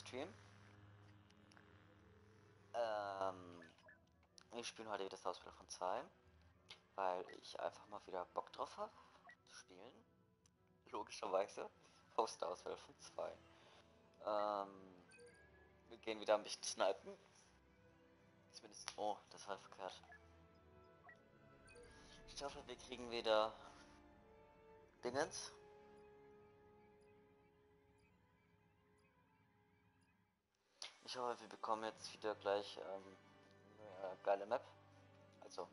Stream. Ähm, wir spielen heute das Ausspiel von 2, weil ich einfach mal wieder Bock drauf habe zu spielen. Logischerweise. Poster-Auswahl von 2. Ähm, wir gehen wieder ein bisschen snipen. Zumindest. Oh, das war verkehrt. Ich hoffe, wir kriegen wieder Dingens. Ich hoffe, wir bekommen jetzt wieder gleich ähm, eine geile Map. Also,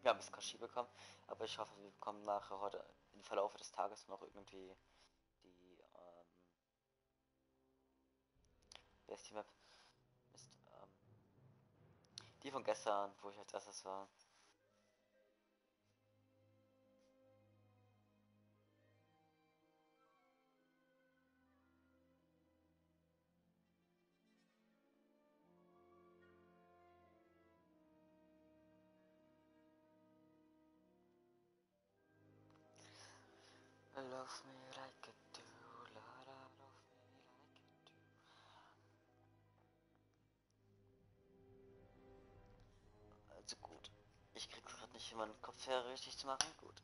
wir haben bis Kashi bekommen, aber ich hoffe, wir bekommen nachher heute im Verlauf des Tages noch irgendwie die, ähm, wer ist die Map? Mist, ähm, die von gestern, wo ich als erstes war. Love me like I do, la la, love me like I do. Also gut, ich krieg's gerade nicht, meinen Kopfhörer richtig zu machen. Gut.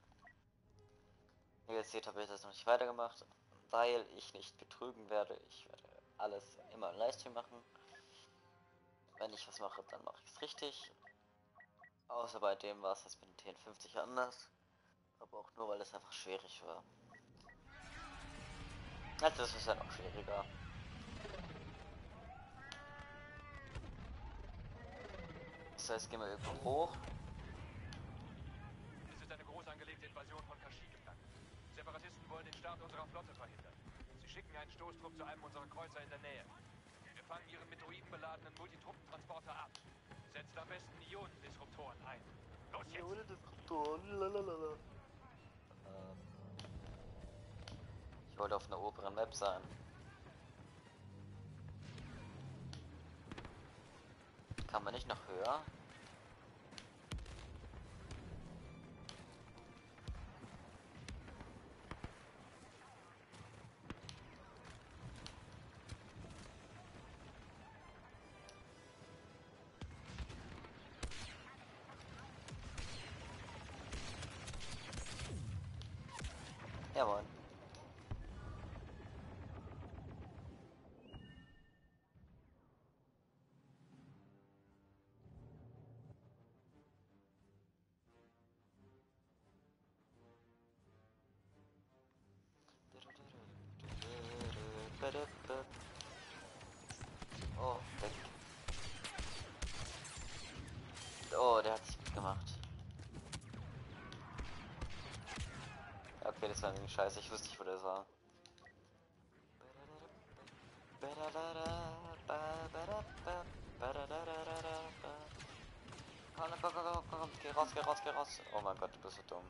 Wie ihr seht, habe ich das noch nicht weitergemacht, weil ich nicht betrügen werde. Ich werde alles immer im Livestream machen. Wenn ich was mache, dann mache ich es richtig. Außer bei dem war es jetzt mit dem TN50 anders. Aber auch nur, weil es einfach schwierig war. Also das ist ja noch schwieriger. So, jetzt gehen wir irgendwo hoch. Es ist eine groß angelegte Invasion von Kashyyyk im Gang. Separatisten wollen den Start unserer Flotte verhindern. Sie schicken einen Stoßtrupp zu einem unserer Kreuzer in der Nähe. Wir fangen ihren mit Droiden beladenen Multitruppentransporter ab. Setzt am besten Ionendisruptoren ein. Los jetzt! Ionendisruptoren, lalalala. Ähm. Ich wollte auf einer oberen Map sein. Kann man nicht noch höher? Jawohl. Oh, weg. Oh, der hat sich mitgemacht. Okay, das war irgendwie scheiße. Ich wusste nicht, wo das war. Komm, komm, komm, komm, komm, geh raus, geh raus, geh raus. Oh mein Gott, du bist so dumm.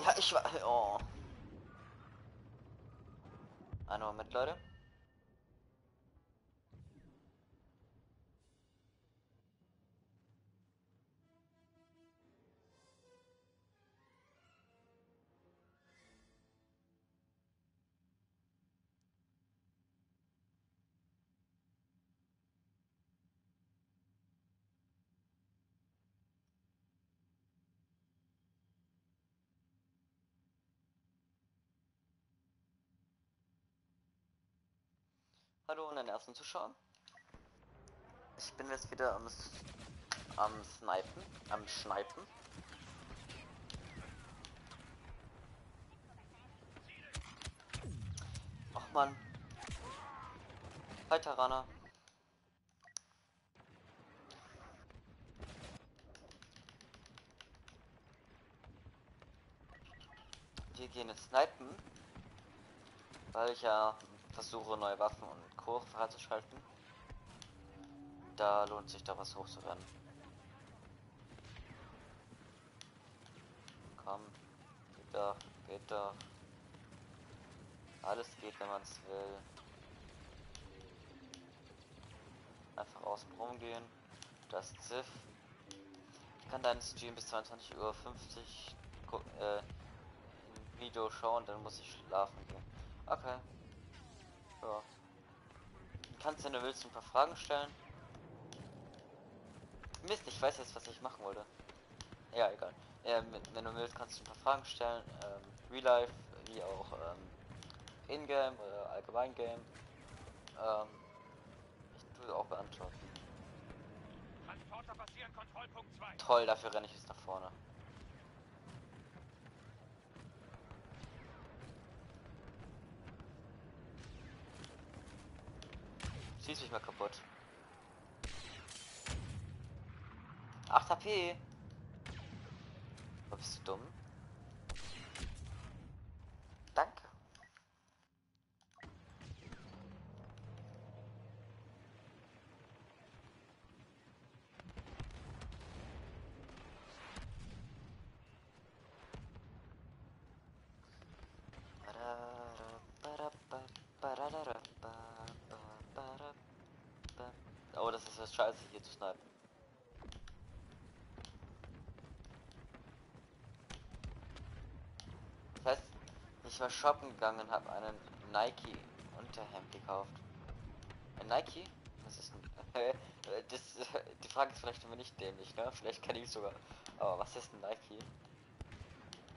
Ja, ich war. Oh. Einen Moment, Hallo und den ersten Zuschauer. Ich bin jetzt wieder am, am Snipen, am Schnipen. Ach man. Hi Tarana. Wir gehen jetzt snipen, weil ich ja versuche neue Waffen und Co. freizuschalten. Da lohnt sich da was hochzurennen. komm. Geht doch, geht doch. Alles geht, wenn man es will. Einfach außen rumgehen. Das Ziff. Kann deinen Stream bis 22.50 Uhr äh, im Video schauen, dann muss ich schlafen gehen. Okay. Ja. Kannst, wenn du willst, ein paar Fragen stellen. Mist, ich weiß jetzt, was ich machen wollte. Ja, egal. Ähm, wenn du willst, kannst du ein paar Fragen stellen. Ähm, Real Life, wie auch ähm, In-Game oder Allgemein-Game. Ähm, ich tue auch beantworten. Transporter passieren Kontrollpunkt 2. Toll, dafür renne ich jetzt nach vorne. Schieß mich mal kaputt. 8 HP. Bist du dumm? Danke. Oh, das ist das scheiße hier zu snipen. Das heißt, ich war shoppen gegangen und habe einen Nike Unterhemd gekauft. Ein Nike? Was ist ein das, die Frage ist vielleicht immer nicht dämlich, ne? Vielleicht kann ich sogar. Aber was ist ein Nike?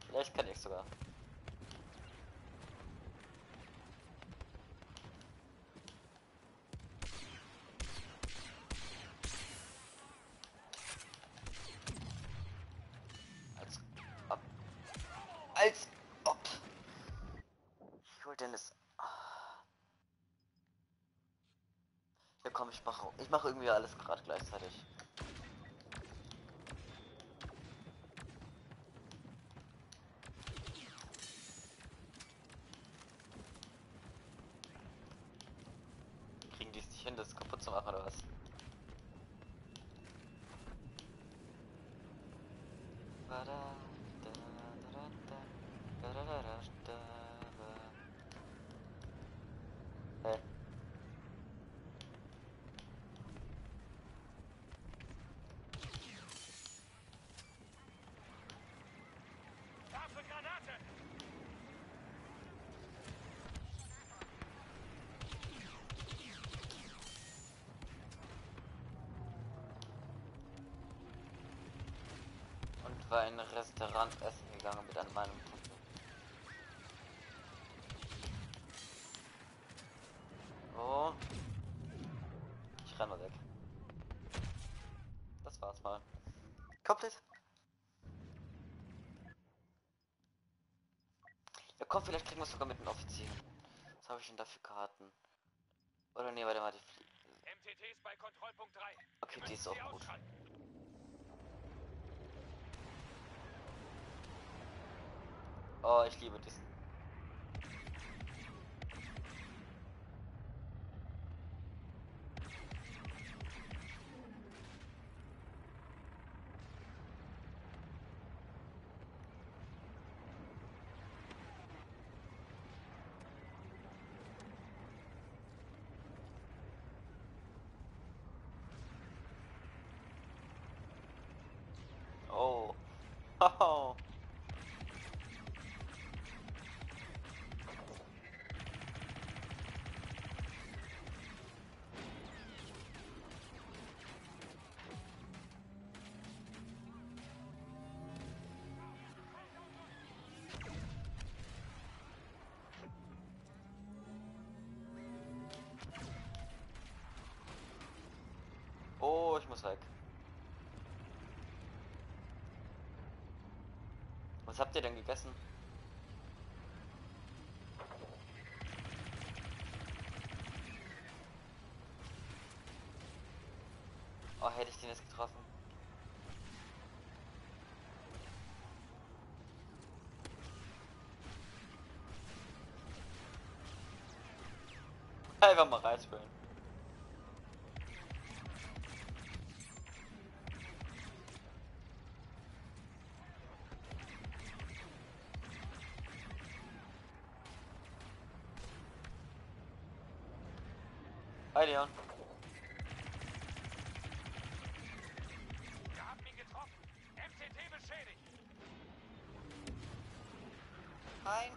Vielleicht kann ich sogar. Als ob. Als ob. Ich hol Dennis. Ah. Ja komm, ich mache irgendwie alles gerade gleichzeitig. Kriegen die es nicht hin, das kaputt zu machen oder was? Hey. Scharfe Granate! Und war in ein Restaurant essen gegangen mit einem meinem Kumpel. Oh. Ich renne mal weg. Das war's mal. Komplett. Ja komm, vielleicht kriegen wir sogar mit den Offizieren. Was habe ich denn da für Karten? Oder nee, warte mal, die Flie MTT ist bei Kontrollpunkt 3. Okay, die ist auch gut. ausschalten. Oh, ich liebe diesen. Muss weg. Was habt ihr denn gegessen? Oh, hätte ich den jetzt getroffen. Einfach mal reinspülen. Leon. Wir haben ihn getroffen. MCT beschädigt. Nein.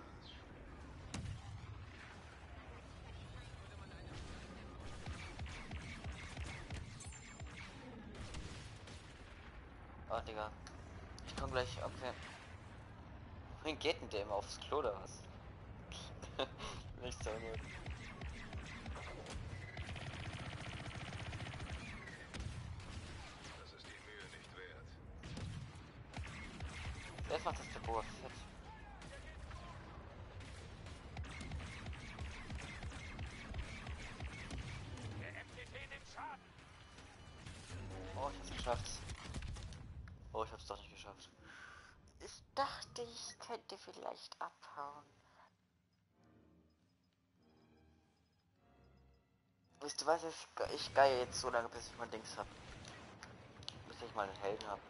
Oh, Digga. Ich komm gleich, okay. Wohin geht denn der immer aufs Klo oder was? Nicht so gut. Jetzt macht das nimmt Schaden. Oh, ich hab's geschafft. Oh, ich hab's doch nicht geschafft. Ich dachte, ich könnte vielleicht abhauen. Wisst ihr was? Ge- ich gehe jetzt so lange, bis ich mein Dings hab. Bis ich mal einen Helden hab.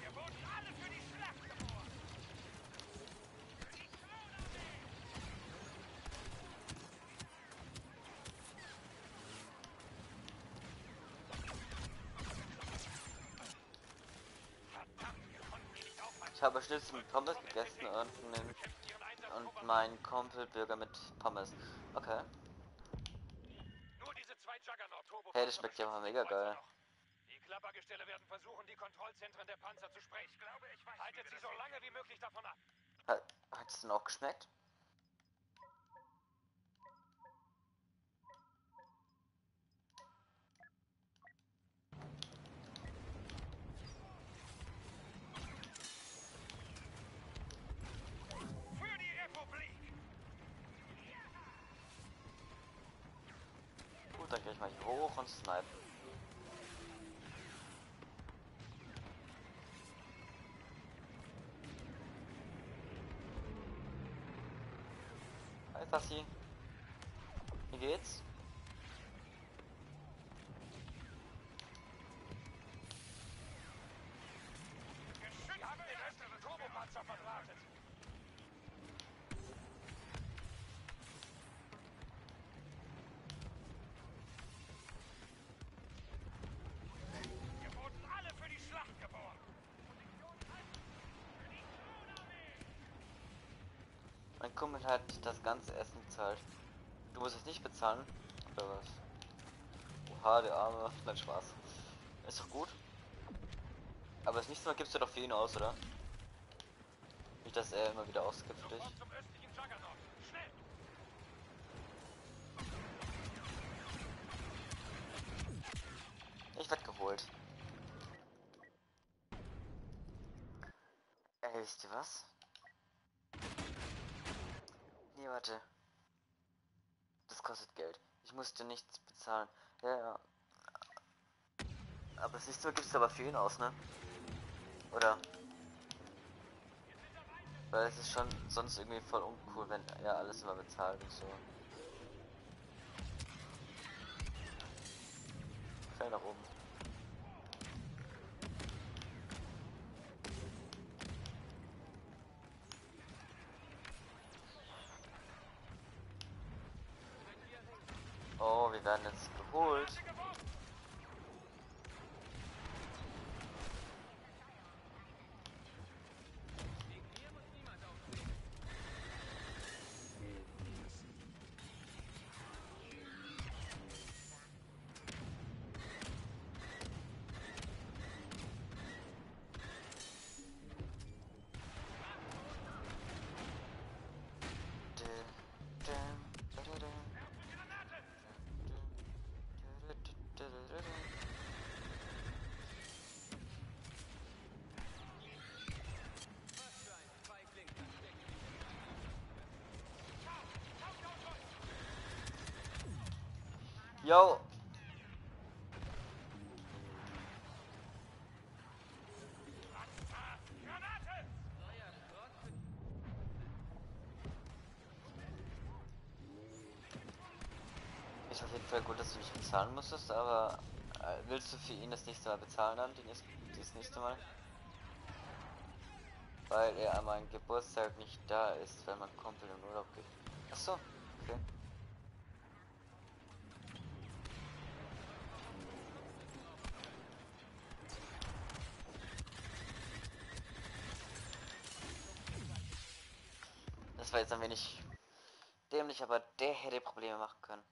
Wir wurden alle für die Schlacht geboren. Verdammt, wir konnten ihn nicht aufhalten. Ich habe Schnitzel mit Pommes gegessen und, einen, und vorbei. mein Kumpel Burger mit Pommes. Okay. Nur diese zwei Juggernaut Turbo. Hey, das schmeckt ja mal mega geil. Die Klappergestelle werden versuchen, die Kontrollzentren der Panzer zu sprengen. Ich glaube, ich weiß, Haltet sie so lange wie möglich davon ab. Hat es denn auch geschmeckt? Für die Republik. Gut, dann gehe ich mal hier hoch und snipen. Hi Sassi. Wie geht's? Mein Kumpel hat das ganze Essen bezahlt. Du musst es nicht bezahlen? Oder was? Oha, der Arme. Nein, Spaß. Ist doch gut. Aber das nächste Mal gibst du doch für ihn aus, oder? Nicht, dass er immer wieder ausgibt für dich. Ich werd geholt. Ey, wisst ihr was? Nee, warte. Das kostet Geld. Ich musste nichts bezahlen. Ja, ja. Aber gibst du aber für ihn aus, ne? Oder? Weil es ist schon sonst irgendwie voll uncool, wenn er alles immer bezahlt und so. Fell nach oben. Oh, wir werden jetzt geholt. Granate! Ich auf jeden Fall gut, dass du nicht bezahlen musstest, aber äh, willst du für ihn das nächste Mal bezahlen dann, nächste, das nächste Mal? Weil er an meinem Geburtstag nicht da ist, weil mein Kumpel in Urlaub geht. Achso, okay. War jetzt ein wenig dämlich, aber der hätte Probleme machen können.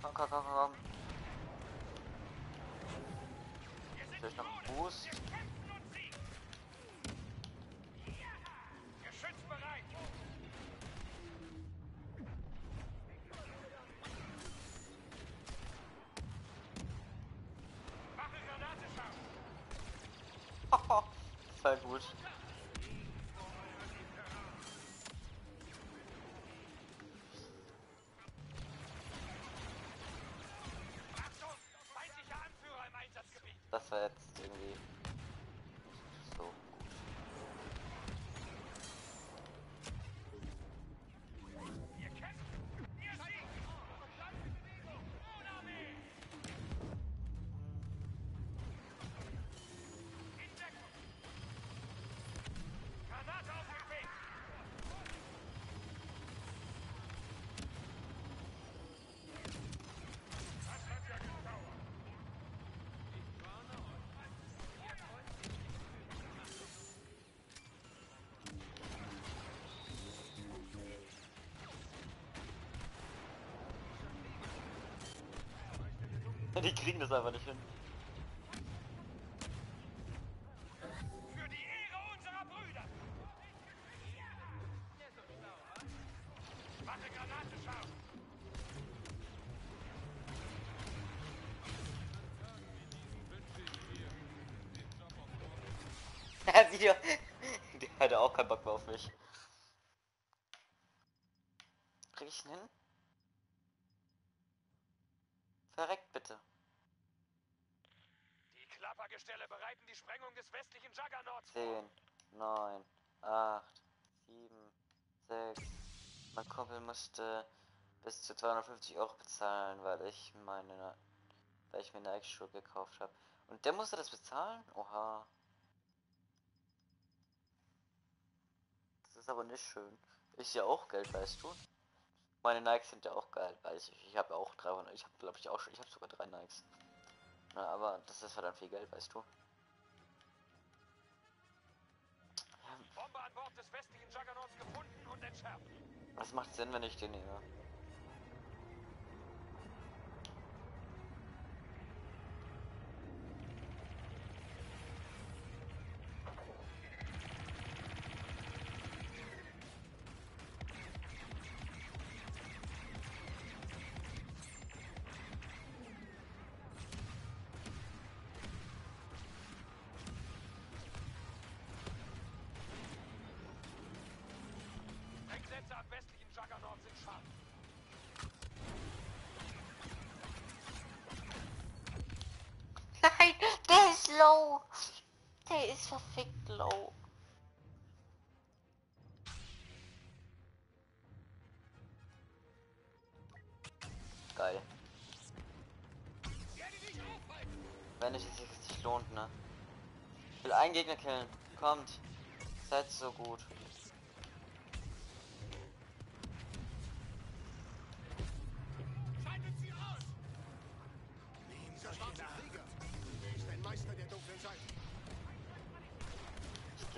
Komm, komm, komm, komm. Vielleicht noch einen Boost. Jetzt irgendwie Die kriegen das einfach nicht hin. Für die Ehre unserer Brüder! Mache Granate scharf! Ja. Der hatte auch keinen Bock mehr auf mich. Krieg ich ihn hin? Verreckt bitte. Die Klappergestelle bereiten die Sprengung des westlichen Juggernauts vor. 10, 9, 8, 7, 6. Mein Kumpel musste bis zu 250 Euro bezahlen, weil ich meine, weil ich mir Nike-Schuhe gekauft habe. Und der musste das bezahlen? Oha. Das ist aber nicht schön. Ist ja auch Geld, weißt du. Meine Nikes sind ja auch geil, weiß ich. Ich habe auch 300, ich habe glaube ich auch schon, ich habe sogar drei Nikes. Na, aber das ist verdammt viel Geld, weißt du. Gefunden und entschärft. Was macht Sinn, wenn ich den nehme? Nein, der ist low. Der ist verfickt low. Geil. Wenn es sich lohnt, ne? Ich will einen Gegner killen. Kommt. Seid so gut.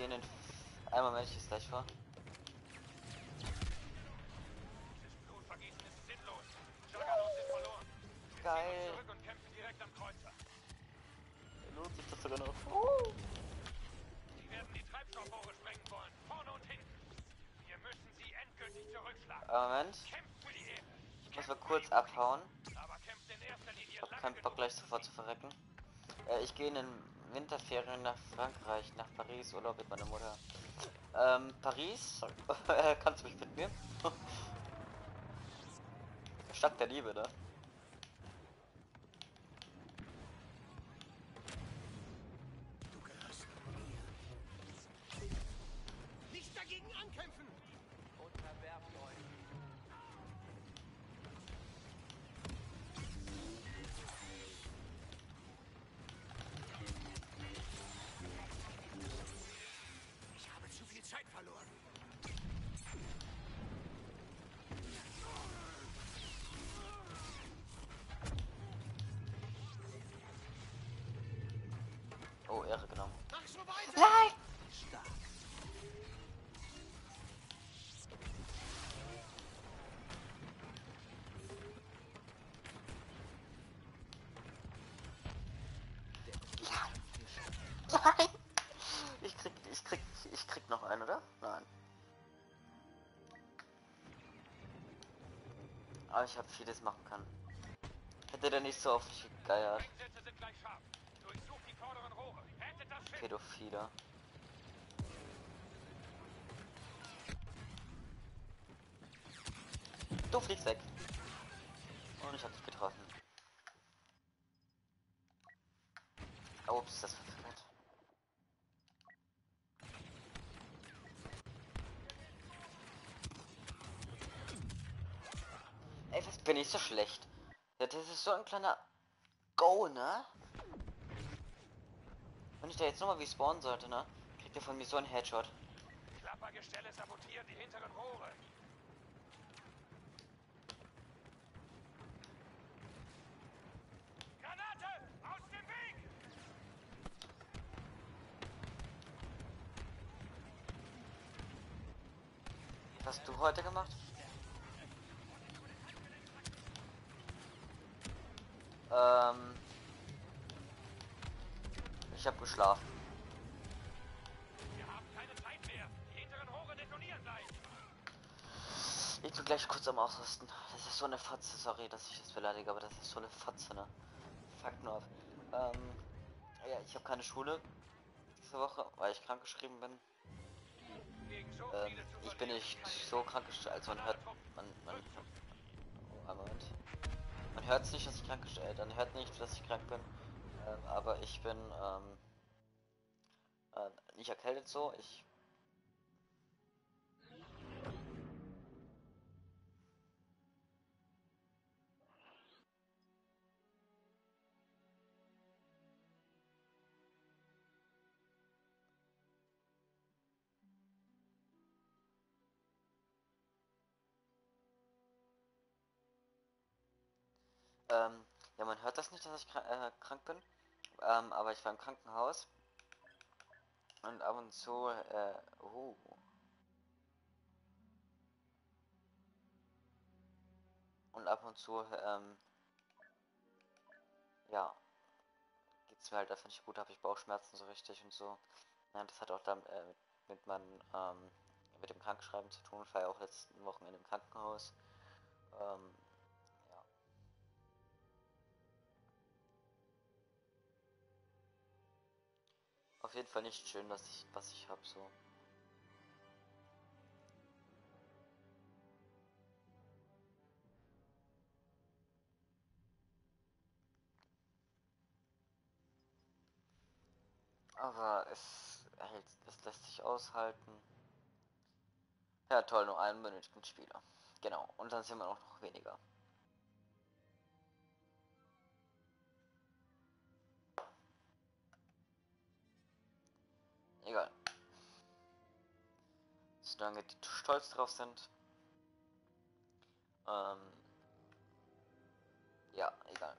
Gehe in den. Einmal melde ich es gleich vor. Geil. uns zurück und kämpfen direkt am Kreuzer. Lohnt sich das sogar noch. Sie werden die Treibstoffrohre sprengen wollen. Vorne und hinten. Wir müssen sie endgültig zurückschlagen. Moment. Ich muss mal kurz abhauen. Aber kämpft in erster Linie Ich hab keinen Bock gleich sofort zu verrecken. Äh, ich gehe in den Winterferien nach Frankreich, nach Paris, Urlaub mit meiner Mutter. Ähm, Paris? Kannst du mich mitnehmen? Stadt der Liebe, ne? Oh, Ehre genommen. Nein! Nein! Ich krieg, ich krieg, ich krieg noch einen, oder? Nein. Aber ich habe vieles machen können. Hätte der nicht so auf mich gegeiert. Einsätze sind gleich scharf. Durchsucht die vorderen Rohre. Pädophile. Du fliegst weg. Und ich hab dich getroffen. Oh, Ups, das verfehlt. Ey, was bin ich so schlecht? Das ist so ein kleiner Go, ne? Wenn ich da jetzt nochmal wie spawnen sollte, ne? Kriegt er von mir so einen Headshot. Klappergestelle sabotieren die hinteren Rohre. Granate! Aus dem Weg! Was hast du heute gemacht? Ähm. Ich habe geschlafen. Wir haben keine Zeit mehr. Die hinteren Rohre detonieren gleich. Ich bin gleich kurz am Ausrüsten. Das ist so eine Fotze, sorry, dass ich das beleidige, aber das ist so eine Fotze, ne? Fuck nur auf. Ähm. Ja, ich habe keine Schule diese Woche, weil ich krank geschrieben bin. Ähm, ich bin nicht so krank gestellt, also man hört, man, man, oh, Moment. Man hört nicht, dass ich krank gestellt, dann hört nicht, dass ich krank bin, ähm, aber ich bin, ähm, äh, nicht erkältet so, ich, ähm, ja, man hört das nicht, dass ich krank, äh, krank bin, ähm, aber ich war im Krankenhaus und ab und zu, äh, uh, und ab und zu, ähm, ja, geht's mir halt einfach nicht gut, habe ich Bauchschmerzen so richtig und so. Ja, das hat auch dann äh, mit, mit meinem, ähm, mit dem Krankschreiben zu tun. Ich war ja auch letzten Wochen in dem Krankenhaus. Ähm, Auf jeden Fall nicht schön, dass ich, was ich habe so. Aber es hält, es lässt sich aushalten. Ja, toll, nur einen benötigten Spieler. Genau, und dann sind wir auch noch weniger. Egal. Solange die stolz drauf sind. Ähm. Ja, egal.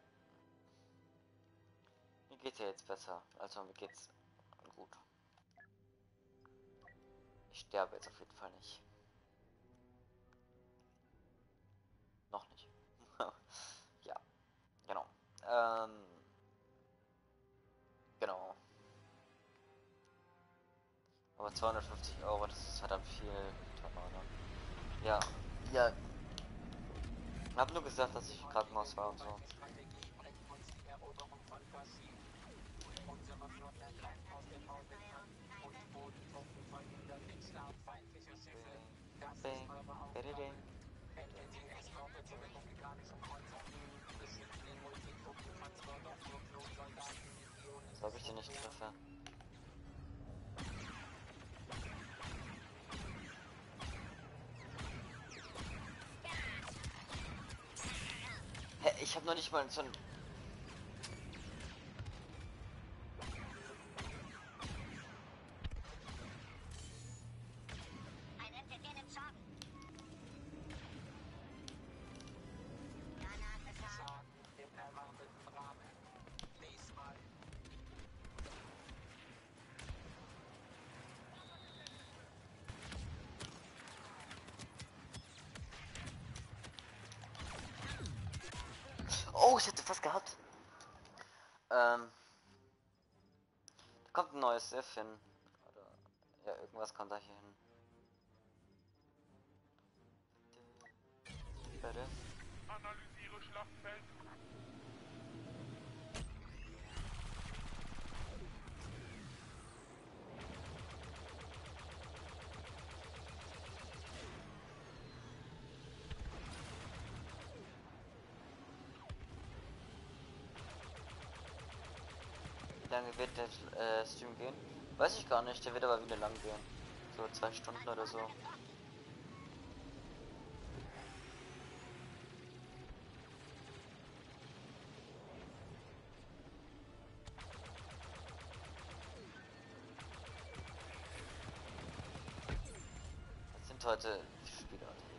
Mir geht's ja jetzt besser. Also mir geht's gut. Ich sterbe jetzt auf jeden Fall nicht. Noch nicht. ja, genau. Ähm, Aber 250 Euro, das ist verdammt viel. Tonne. Ja, ja. Ich hab nur gesagt, dass ich im Krankenhaus war und so. Bing, bididing. Als ob ich den nicht treffe. Ich habe noch nicht mal so ein... ein neues Sif hin. Oder. Ja, irgendwas kommt da hier hin. Warte. Lange wird der äh, Stream gehen? Weiß ich gar nicht, der wird aber wieder lang gehen. So zwei Stunden oder so. Sind heute Spieler unterwegs.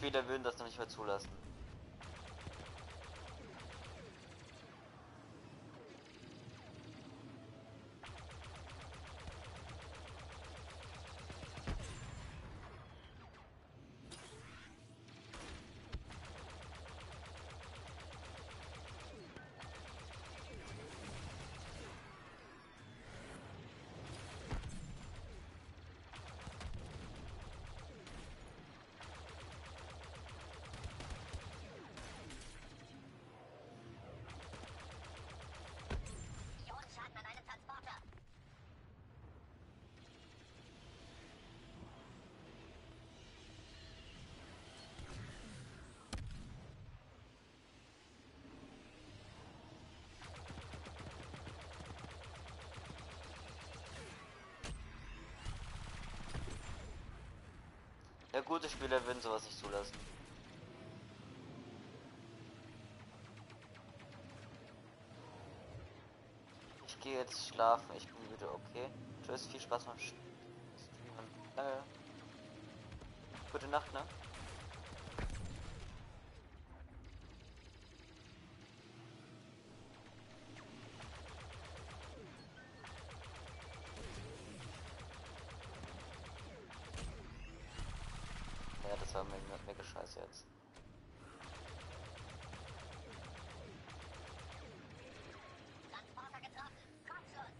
Spieler würden das noch nicht mehr zulassen. Gute Spieler würden sowas nicht zulassen. Ich gehe jetzt schlafen, ich bin müde, okay? Tschüss, viel Spaß beim Streamen. Gute Nacht, ne? Ja, das mega scheiße jetzt. Transporter getroffen. Kopfschuss.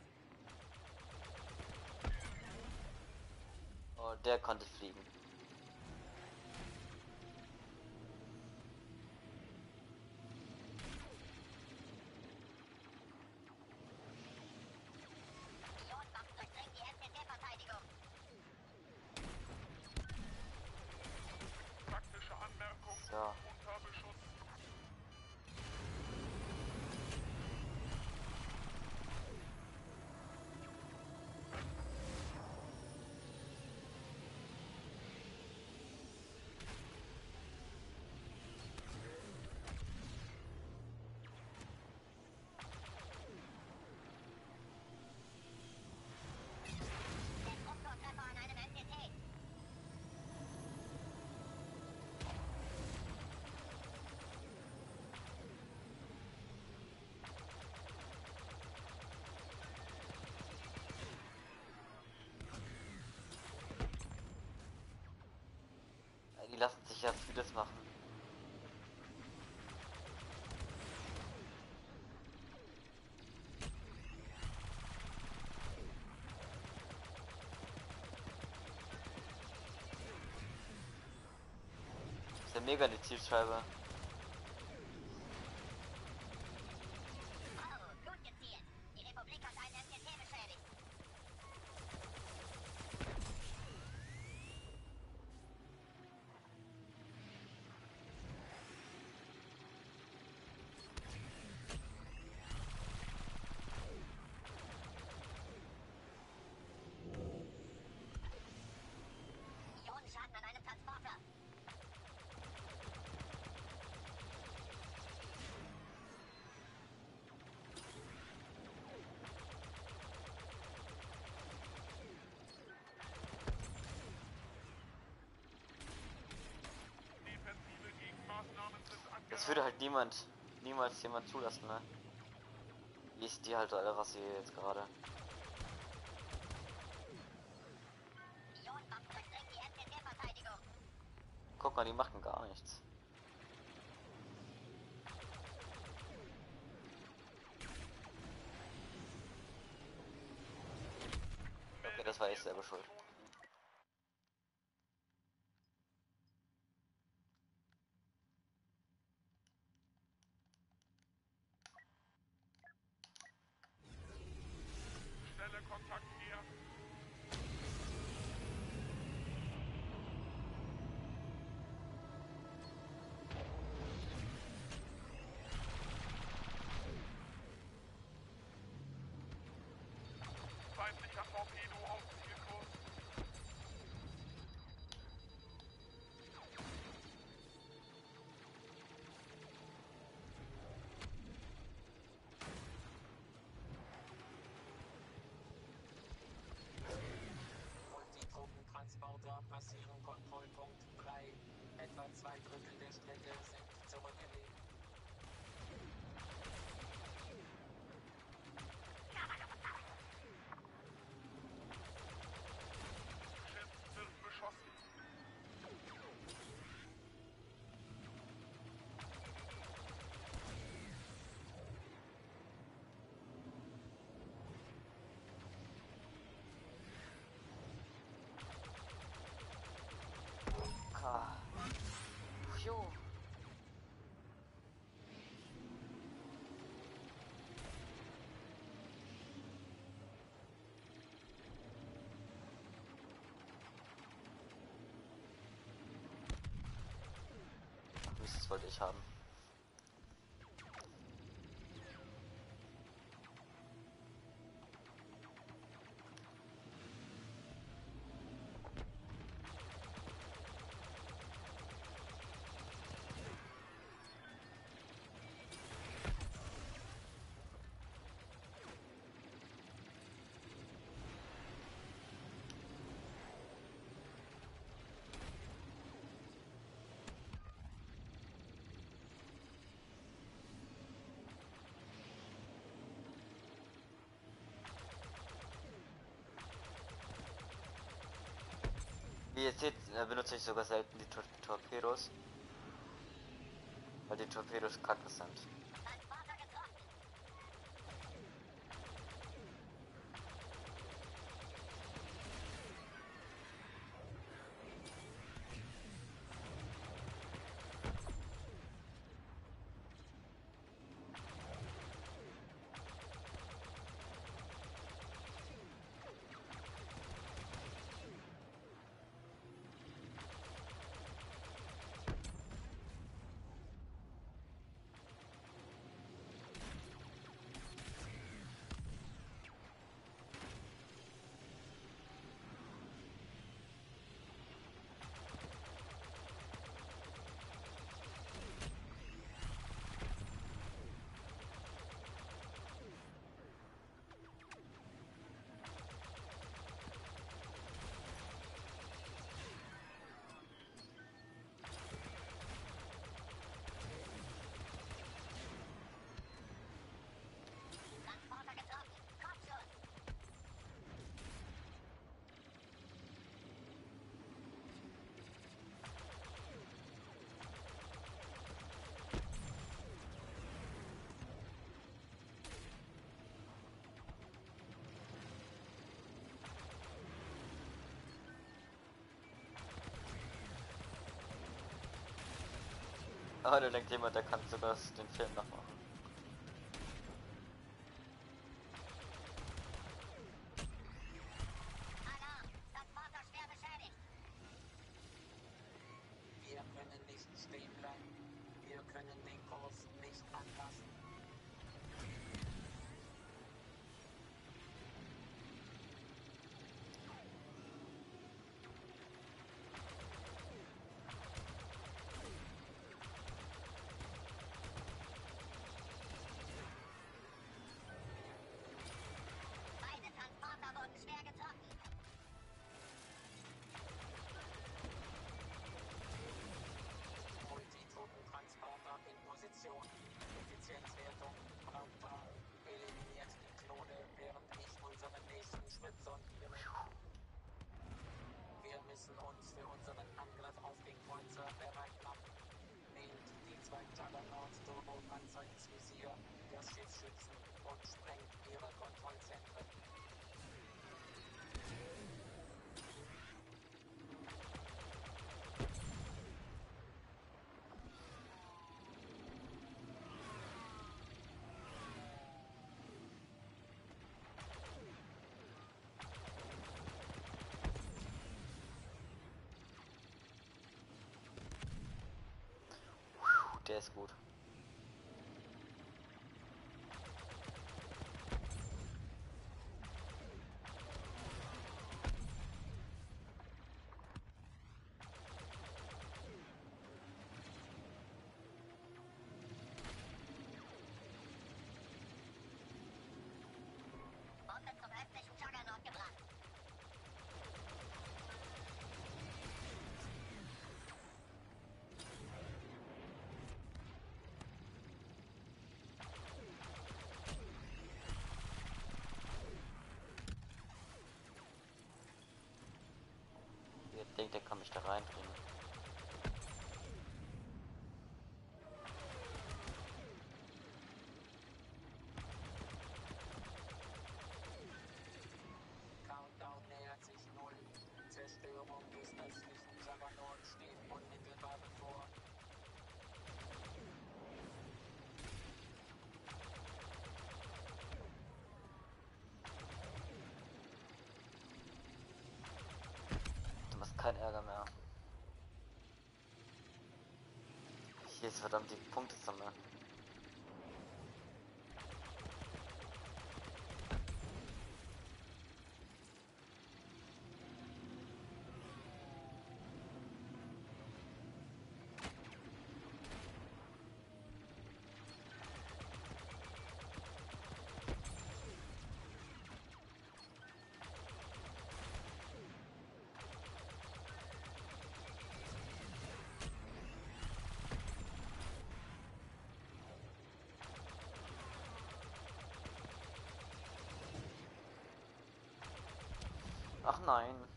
Oh, der konnte fliegen. Lassen sich ja vieles machen. Ist ja mega die Zielscheibe. Oh, gut gezielt. Die Republik hat einen MTT beschädigt. Ionenschaden an einem Transporter. Würde halt niemand, niemals jemand zulassen, ne? Wie ist die halt alle Rasse jetzt gerade? Guck mal, die machen gar nichts. Okay, das war ich selber schuld. Mist, das wollte ich haben. Wie ihr seht, benutze ich sogar selten die Tor Torpedos. Weil die Torpedos kacke sind. Ah, da denkt jemand, der kann sogar den Film noch mit Sonne. Der ist gut. Ihr denkt, der kann mich da reinbringen. Keinen Ärger mehr. Hier ist verdammt die Punkte Ach nein.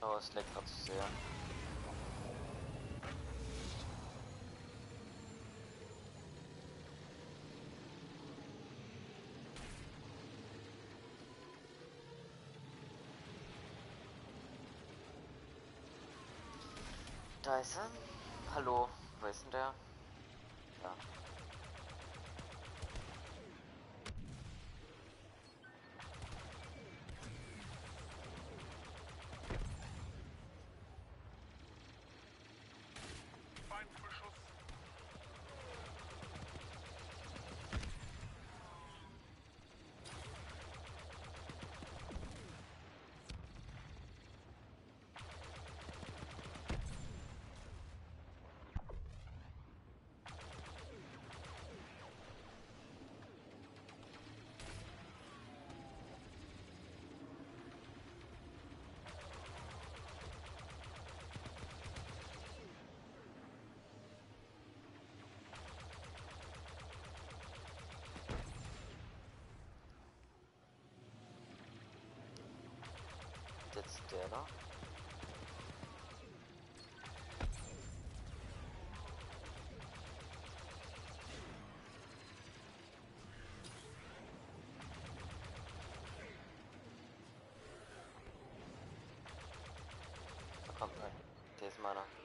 Oh, es leckt gerade zu sehr. Da ist er. Hallo, wo ist denn der? it's dinner. I can't play. There's mana.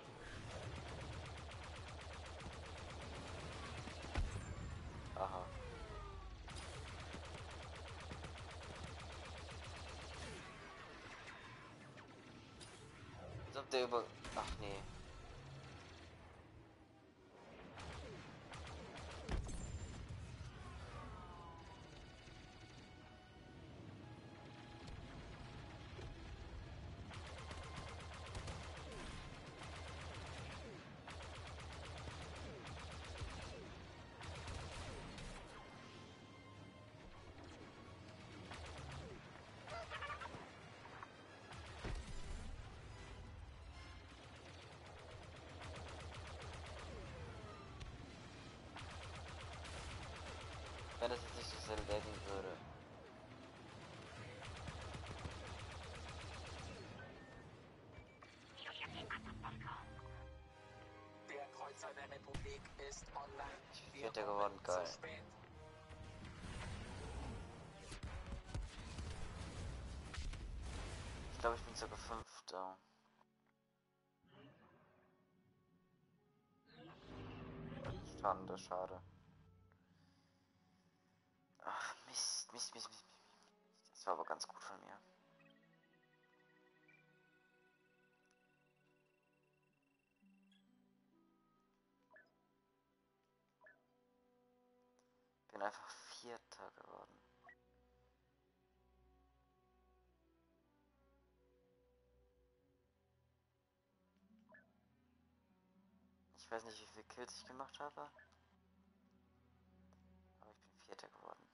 Als ob der über... Ach nee. Wenn das jetzt nicht so sehr laggen würde. Der Kreuzer der Republik ist online. Ich Vierter geworden, geil. Ich glaube, ich bin sogar Fünfter. Schade, schade. Einfach Vierter geworden. Ich weiß nicht, wie viele Kills ich gemacht habe. Aber ich bin Vierter geworden.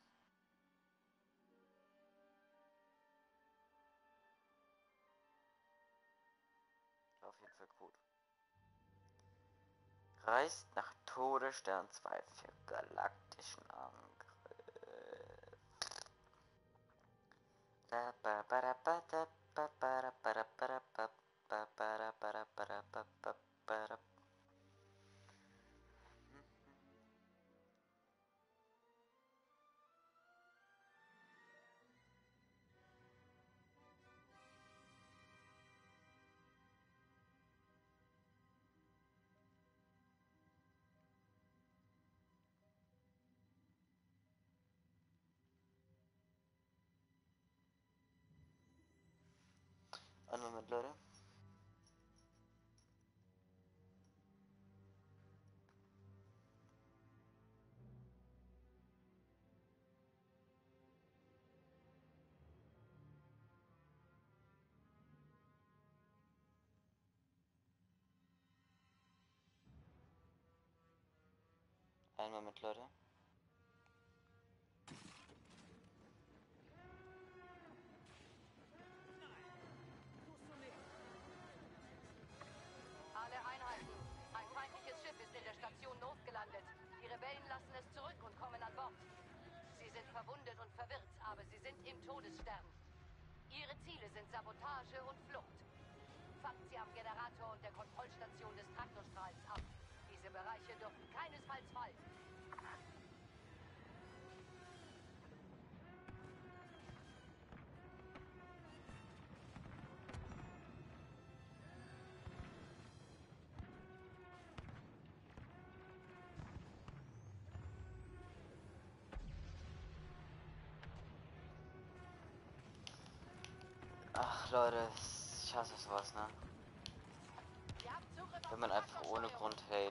War auf jeden Fall gut. Reist nach Todesstern 2 für galaktischen Angriff. Ba ba da ba verwundet und verwirrt, aber sie sind im Todesstern. Ihre Ziele sind Sabotage und Flucht. Fangt sie am Generator und der Kontrollstation des Traktorstrahls ab. Diese Bereiche dürfen keinesfalls fallen. Ach Leute, ich hasse sowas, ne? Wenn man einfach ohne. Grund hatet.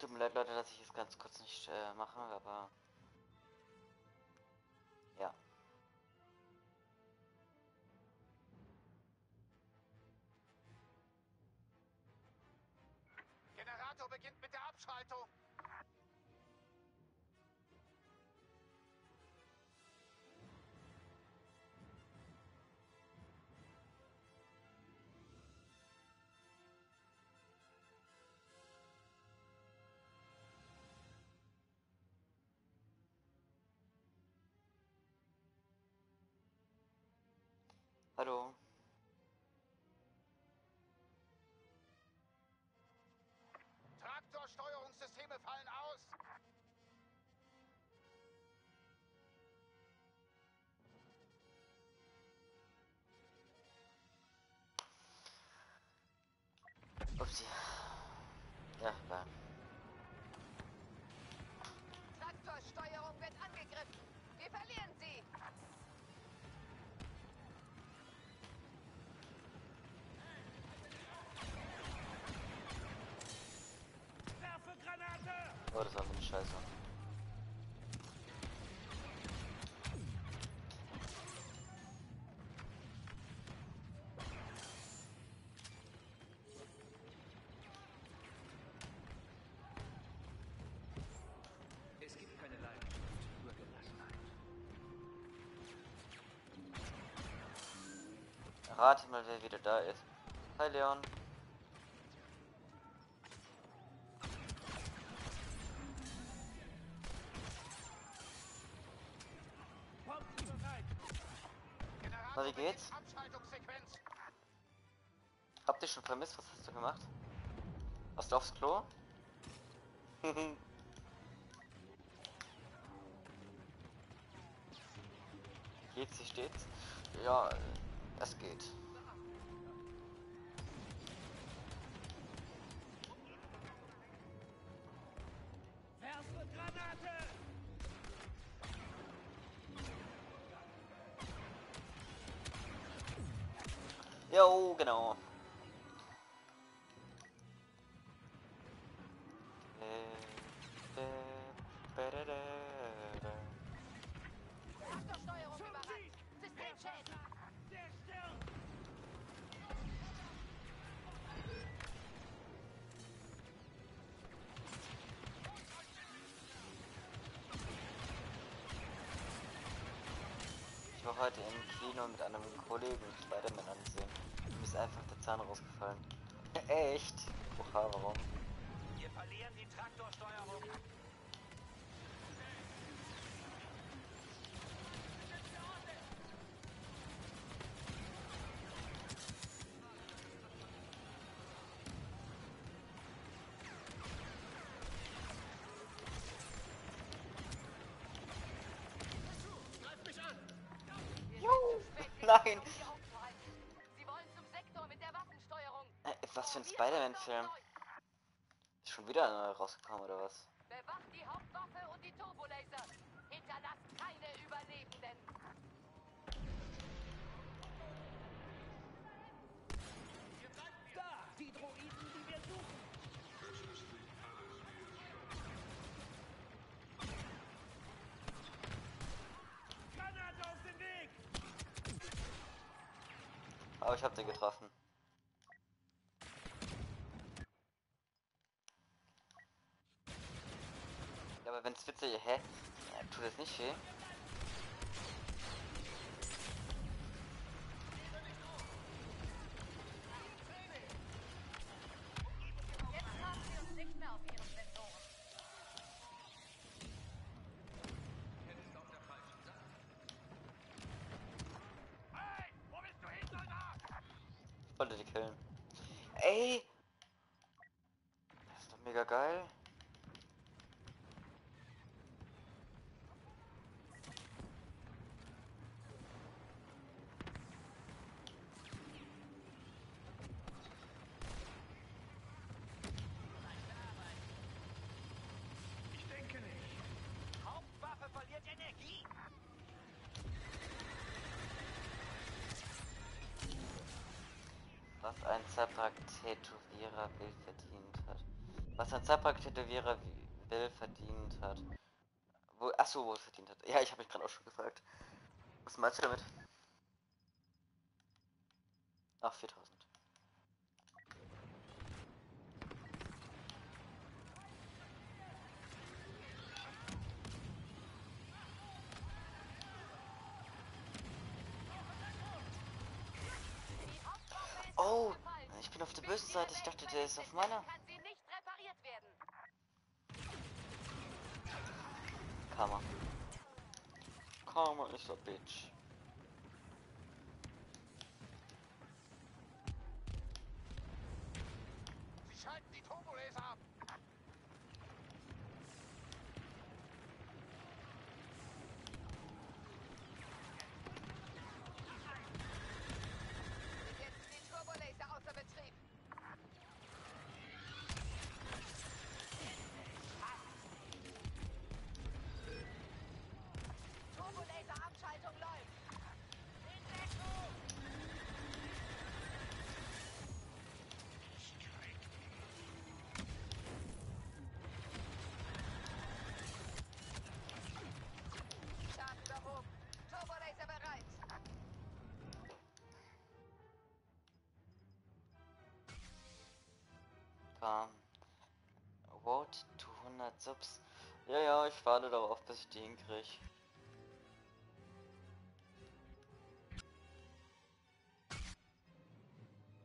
Tut mir leid, Leute, dass ich es ganz kurz nicht äh, mache, aber... Ja. Generator beginnt mit der Abschaltung. Hallo. Traktorsteuerungssysteme fallen aus. Rate mal, wer wieder da ist. Hi Leon. Na, wie geht's? Habt ihr schon vermisst? Was hast du gemacht? Warst du aufs Klo? Geht's, wie steht's? Ja, es geht. Jo, genau. Ich war heute im Kino mit einem Kollegen Spider-Man ansehen. Mir ist einfach der Zahn rausgefallen. Echt? Oha, warum? Wir verlieren die Traktorsteuerung. Nein. Äh, was für ein Spider-Man-Film? Ist schon wieder neu rausgekommen oder was? Bewacht die Hauptwaffe und die Turbolaser. Hinterlasst keine Überlebenden. Aber ich hab sie getroffen. Ja, aber wenn's witzig, hä? Ja, tut das nicht weh? Ey! Das ist doch mega geil. Ich denke nicht. Hauptwaffe verliert Energie. Was ein Zabrak-Tätowierer will verdient hat. Was ein Zabrak-Tätowierer wi- will verdient hat. Wo, achso, wo es verdient hat. Ja, ich habe mich gerade auch schon gefragt. Was meinst du damit? Ach, 4000. Seite. Ich dachte, der ist auf meiner. Karma. Karma is a bitch. Kam. Road to 100 Subs. Ja, ja, ich warte darauf, bis ich die hinkriege.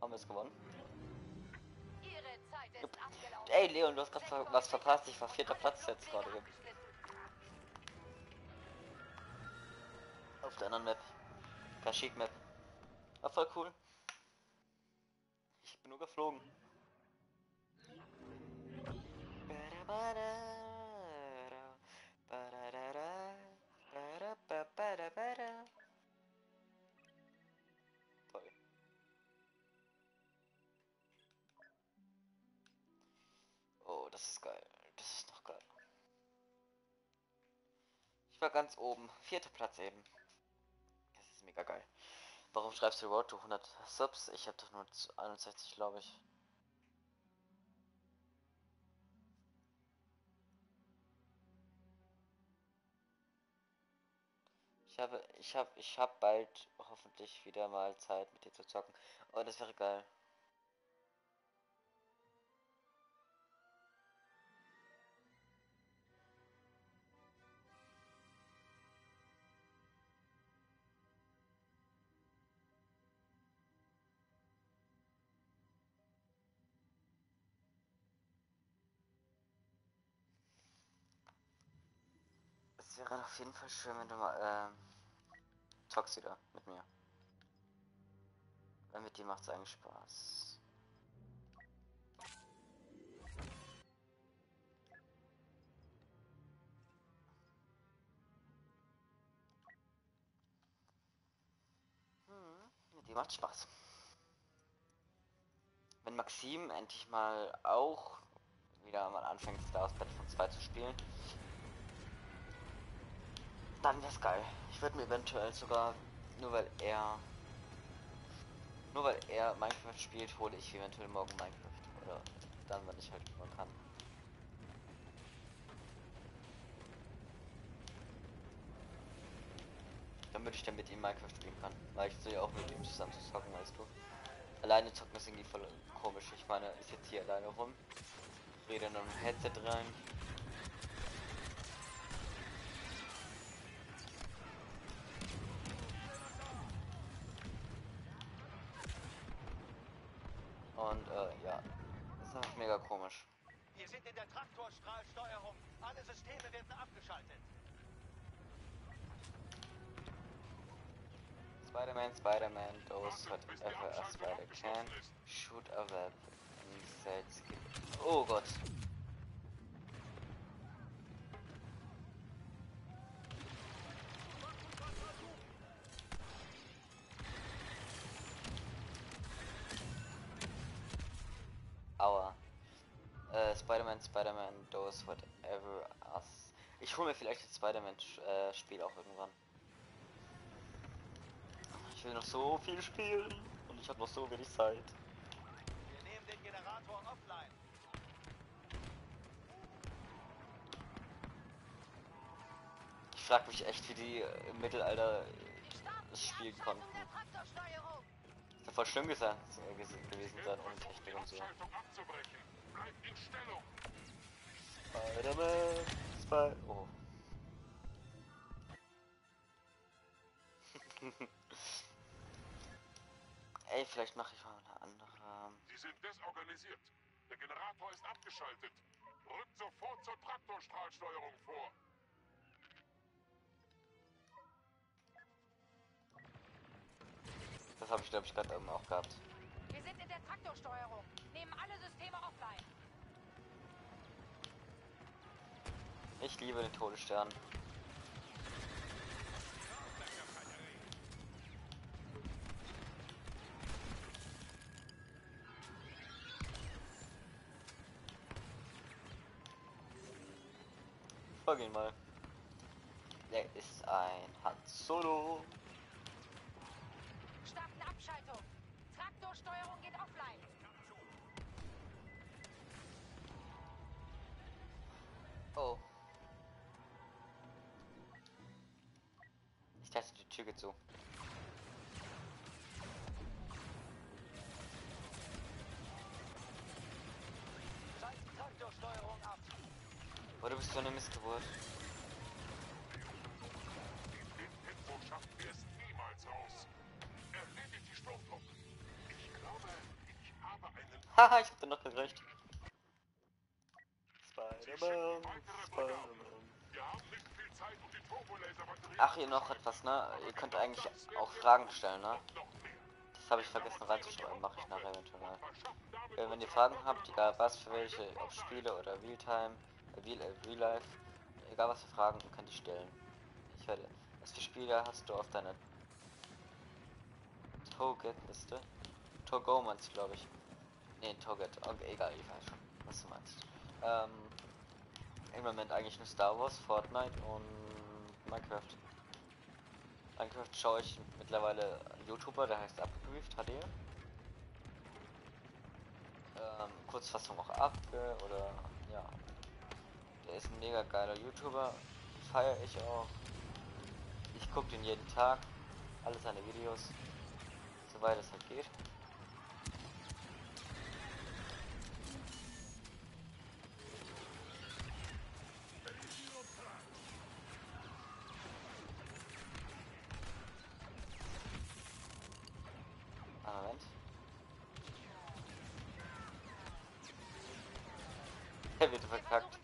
Haben wir es gewonnen? Ihre Zeit ist abgelaufen. Ey, Leon, du hast gerade ver was verpasst. Ich war vierter Platz jetzt gerade. Auf der anderen Map. Kashyyyk Map. War voll cool. Ich bin nur geflogen. Toll. Oh, das ist geil. Das ist noch geil. Ich war ganz oben. Vierter Platz eben. Das ist mega geil. Warum schreibst du Road to 100 Subs? Ich habe doch nur 61, glaube ich. Ich habe, ich habe, ich habe bald hoffentlich wieder mal Zeit mit dir zu zocken. Oh, das wäre geil. Wäre auf jeden Fall schön, wenn du mal, ähm, zockst wieder mit mir. Weil mit dir macht's eigentlich Spaß. Hm, mit dir macht's Spaß. Wenn Maxim endlich mal auch wieder mal anfängt, Star Wars Battlefront 2 zu spielen, dann wär's geil. Ich würde mir eventuell sogar, nur weil er, nur weil er Minecraft spielt, hole ich eventuell morgen Minecraft. Oder dann, wenn ich halt mal kann. Damit ich dann mit ihm Minecraft spielen kann. Weil ich so ja auch mit ihm zusammen zu zocken, weißt du. Alleine zocken ist irgendwie voll komisch. Ich meine, ich sitze hier alleine rum, rede in einem Headset rein, Und äh, ja, mega komisch. Wir sind in der Traktorstrahlsteuerung. Alle Systeme werden abgeschaltet. Spider-Man, Spider-Man, those whatever a spider can, shoot a web inside skin. Oh Gott. Spider-Man, those whatever us. Ich hole mir vielleicht das Spider-Man-Spiel auch irgendwann. Ich will noch so viel spielen und ich habe noch so wenig Zeit. Wir nehmen den Generator offline. Ich frag mich echt, wie die äh, im Mittelalter äh, das spielen konnten. Das voll schlimm gesagt, äh, ges- gewesen sein ohne Technik und so. Spider-Man, Spider... Oh. Ey, vielleicht mache ich mal eine andere... Sie sind desorganisiert. Der Generator ist abgeschaltet. Rückt sofort zur Traktorstrahlsteuerung vor. Das habe ich glaube ich gerade eben auch gehabt. Wir sind in der Traktorsteuerung. Nehmen alle Systeme offline. Ich liebe den Todesstern. Folge ihn mal. Der ist ein Han Solo. Starten Abschaltung. Traktorsteuerung Oh. Ich teste die Tür geht so. Traktorsteuerung ab. Oh, du bist so eine Missgeburt. Den Info schaffen es niemals raus. Erledigt die Stoffdruck. Ich glaube, ich habe einen... Haha, ich hab da noch gerecht. Ach, hier noch etwas, ne? Ihr könnt eigentlich auch Fragen stellen, ne? Das habe ich vergessen reinzuschreiben, mache ich nachher eventuell. Äh, wenn ihr Fragen habt, egal was für welche, ob Spiele oder Realtime, äh, Real, äh, Real Life, egal was für Fragen, ihr könnt die stellen. Ich werde. Was für Spiele hast du auf deiner Toget-Liste? Togo meinst du, glaube ich. Ne, Toget. Okay, egal, ich weiß schon, was du meinst. Ähm, im Moment eigentlich nur Star Wars, Fortnite und Minecraft. Minecraft schaue ich mittlerweile einen YouTuber, der heißt Abgebrieft HD. Ähm, Kurzfassung auch Abge oder ja. Der ist ein mega geiler YouTuber. Feiere ich auch. Ich gucke den jeden Tag. Alle seine Videos. Soweit es halt geht. Wir verkackt.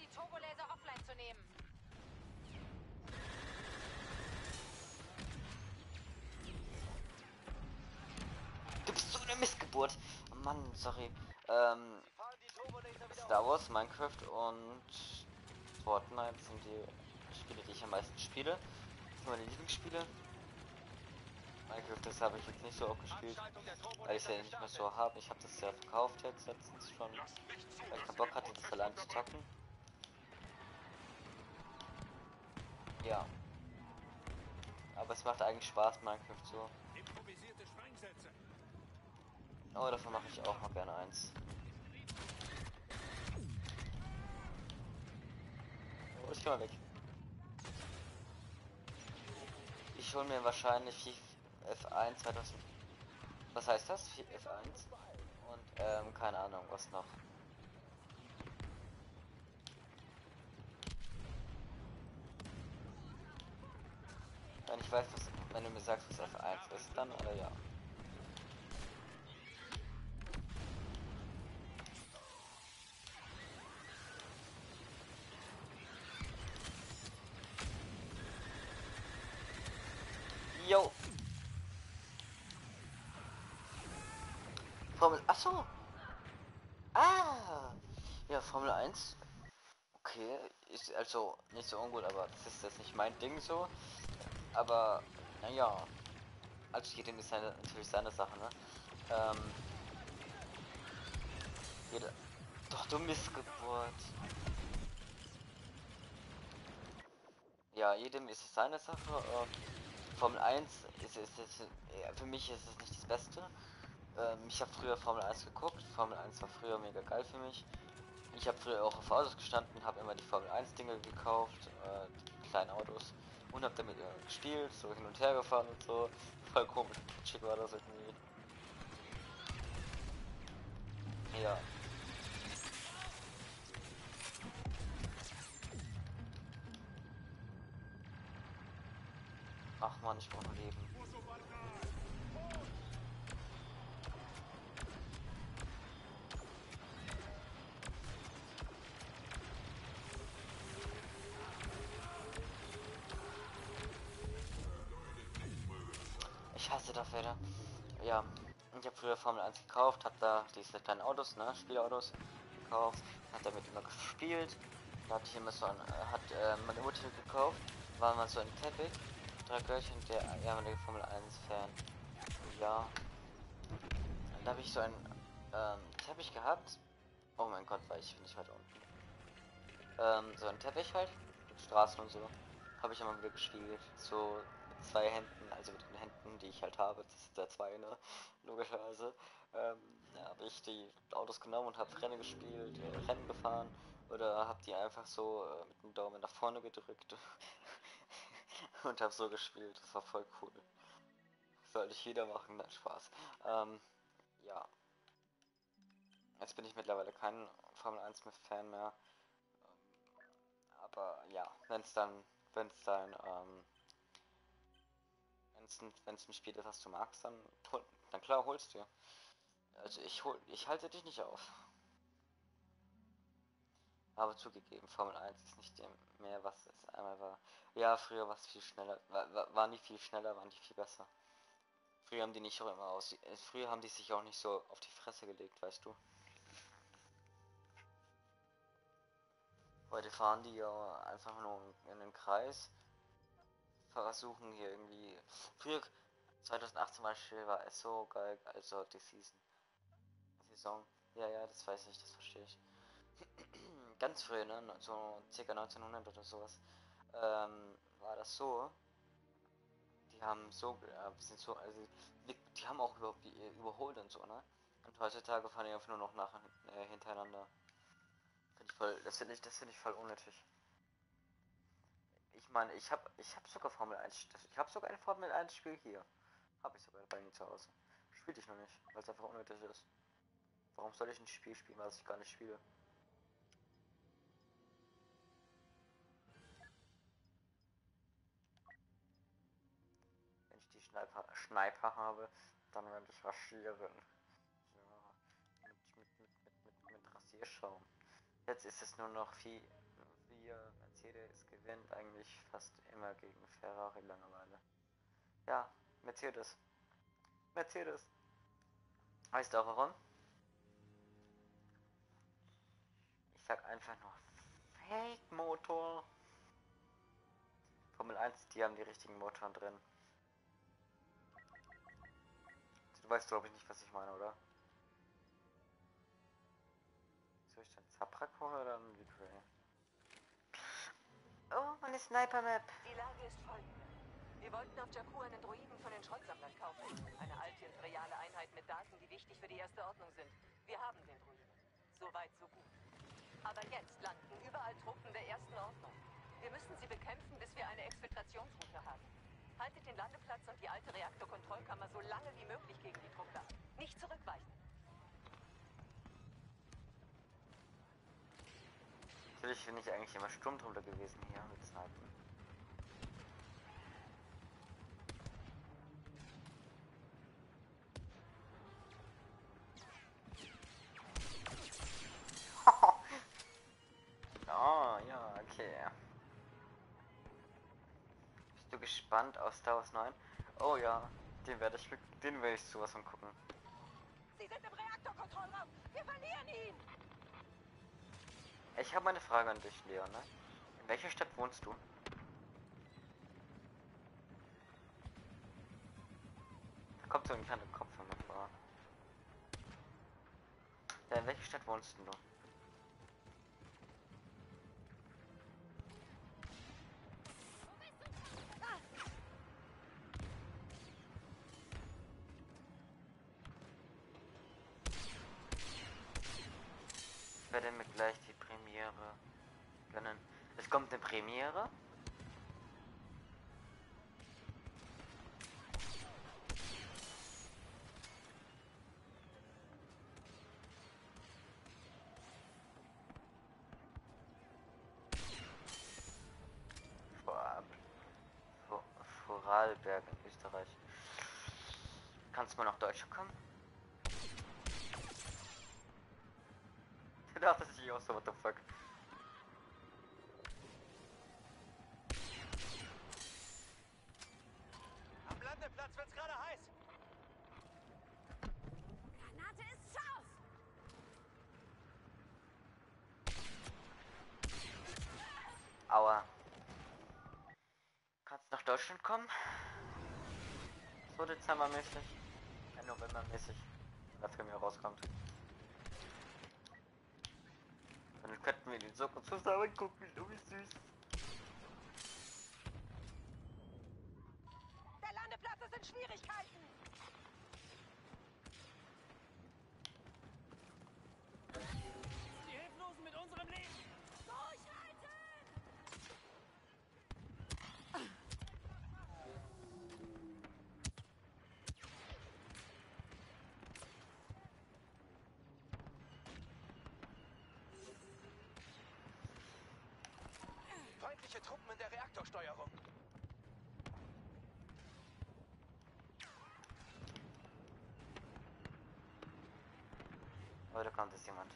Du bist so eine Missgeburt. Oh Mann, sorry. Ähm, Star Wars, Minecraft und Fortnite sind die Spiele, die ich am meisten spiele. Das sind meine Lieblingsspiele. Minecraft, das habe ich jetzt nicht so oft gespielt, weil ich es ja nicht mehr so habe. Ich habe das ja verkauft jetzt letztens schon, weil ich keinen Bock hatte, das allein zu zocken. Ja. Aber es macht eigentlich Spaß, Minecraft so. Oh, davon mache ich auch mal gerne eins. Oh, ich geh mal weg. Ich hol mir wahrscheinlich FIFA F1 2000. Was heißt das? F1? Und ähm, keine Ahnung, was noch. Wenn ich weiß, was, wenn du mir sagst, was F1 ist, dann oder ja. Formel. Achso. Ah. Ja, Formel 1. Okay. Ist also nicht so ungut, aber das ist jetzt nicht mein Ding so. Aber, naja. Also jedem ist seine, natürlich seine Sache, ne? Ähm. Jeder. Doch, du Missgeburt. Ja, jedem ist es seine Sache. Ähm, Formel 1 ist, ist, ist, ja, für mich ist es nicht das Beste. Ähm, ich habe früher Formel 1 geguckt. Formel 1 war früher mega geil für mich. Ich habe früher auch auf Autos gestanden, habe immer die Formel 1 Dinge gekauft, äh, die kleinen Autos und habe damit immer gespielt, so hin und her gefahren und so. Voll komisch, schick war das irgendwie. Ja. Ach man, ich brauche Leben. Wieder. Ja, ich habe früher Formel 1 gekauft, habe da diese kleinen Autos, ne, Spielautos gekauft, hat damit immer gespielt. Da hatte ich immer so ein, hat äh, meine Mutter gekauft, war mal so ein Teppich, drei Gürtelchen, der ehemalige Formel 1 Fan. Ja. Da habe ich so einen ähm, Teppich gehabt. Oh mein Gott, war ich nicht weiter unten. Ähm, so ein Teppich halt, mit Straßen und so. Habe ich immer wieder gespielt. So zwei Händen, also mit den Händen, die ich halt habe. Das ist der zwei, ne? Logischerweise. Ähm, ja, habe ich die Autos genommen und habe Rennen gespielt, äh, Rennen gefahren. Oder habe die einfach so äh, mit dem Daumen nach vorne gedrückt. und habe so gespielt. Das war voll cool. Sollte ich jeder machen, nein, Spaß. Ähm, ja. Jetzt bin ich mittlerweile kein Formel 1 mit Fan mehr. Aber ja, wenn es dann, wenn es dann, ähm, wenn es ein, Spiel ist, was du magst, dann, dann klar holst du. Also ich hol, ich halte dich nicht auf. Aber zugegeben, Formel 1 ist nicht dem mehr, was es einmal war. Ja, früher war es viel schneller. Wa- wa- Waren die viel schneller, waren die viel besser. Früher haben die nicht auch immer aus. äh, Früher haben die sich auch nicht so auf die Fresse gelegt, weißt du. Heute fahren die ja einfach nur in den Kreis. Versuchen hier irgendwie. Früher, 2018 zum Beispiel, war es so geil, also die Season. Saison. Ja, ja, das weiß ich, das verstehe ich. Ganz früh, ne, so circa 1900 oder sowas, ähm, war das so. Die haben so, äh, sind so, also, die, die haben auch über, die, überholt und so, ne? Und heutzutage fahren die einfach nur noch nach, äh, hintereinander. Find ich voll, das finde ich, das finde ich voll unnötig. Meine, ich habe, ich habe sogar Formel 1, das- ich habe sogar ein Formel 1 Spiel hier. Habe ich sogar bei mir zu Hause. Spiele ich noch nicht, weil es einfach unnötig ist. Warum soll ich ein Spiel spielen, was ich gar nicht spiele? Wenn ich die Sniper, Sniper habe, dann werde ich raschieren. Ja, mit, mit, mit, mit, mit Rasierschaum. Jetzt ist es nur noch vier, vier Mercedes gewinnt eigentlich fast immer gegen Ferrari Langeweile. Ja, Mercedes. Mercedes. Weißt du auch warum? Ich sag einfach nur Fake Motor. Formel 1, die haben die richtigen Motoren drin. Du weißt glaube ich nicht, was ich meine, oder? Soll ich dann Zaprak holen oder einen Victory? Oh, meine Sniper-Map. Die Lage ist folgende. Wir wollten auf Jakku einen Droiden von den Schrottsammlern kaufen. Eine alte imperiale Einheit mit Daten, die wichtig für die Erste Ordnung sind. Wir haben den Droiden. So weit, so gut. Aber jetzt landen überall Truppen der Ersten Ordnung. Wir müssen sie bekämpfen, bis wir eine Exfiltrationsroute haben. Haltet den Landeplatz und die alte Reaktorkontrollkammer so lange wie möglich gegen die Truppe ab. Nicht zurückweichen. Natürlich bin ich eigentlich immer stumm drunter gewesen hier mit Snipen. oh, ja, okay. Bist du gespannt auf Star Wars 9? Oh ja, den werde ich, den werde ich sowas von. Sie sind im Reaktorkontrollraum. Wir verlieren ihn. Ich habe eine Frage an dich, Leon. Ne? In welcher Stadt wohnst du? Da kommt so ein kleiner Kopf von mir vor. Ja, in welcher Stadt wohnst du? Ich werde mir gleich die gönnen. Es kommt eine Premiere. Vor- Vor- Vorarlberg in Österreich. Kannst du mal nach Deutschland kommen? Da dachte ich auch so, what the fuck. Am Landeplatz wird's gerade heiß. Granate ist scharf! Aua. Kannst nach Deutschland kommen? So dezembermäßig. Ja, novembermäßig. Der Film hier rauskommt. Dann könnten wir den Soko zusammen gucken. Oh, wie süß. Der Landeplatz ist in Schwierigkeiten. Die Hilflosen mit unserem Leben. Feindliche Truppen in der Reaktorsteuerung. Da kommt jetzt jemand.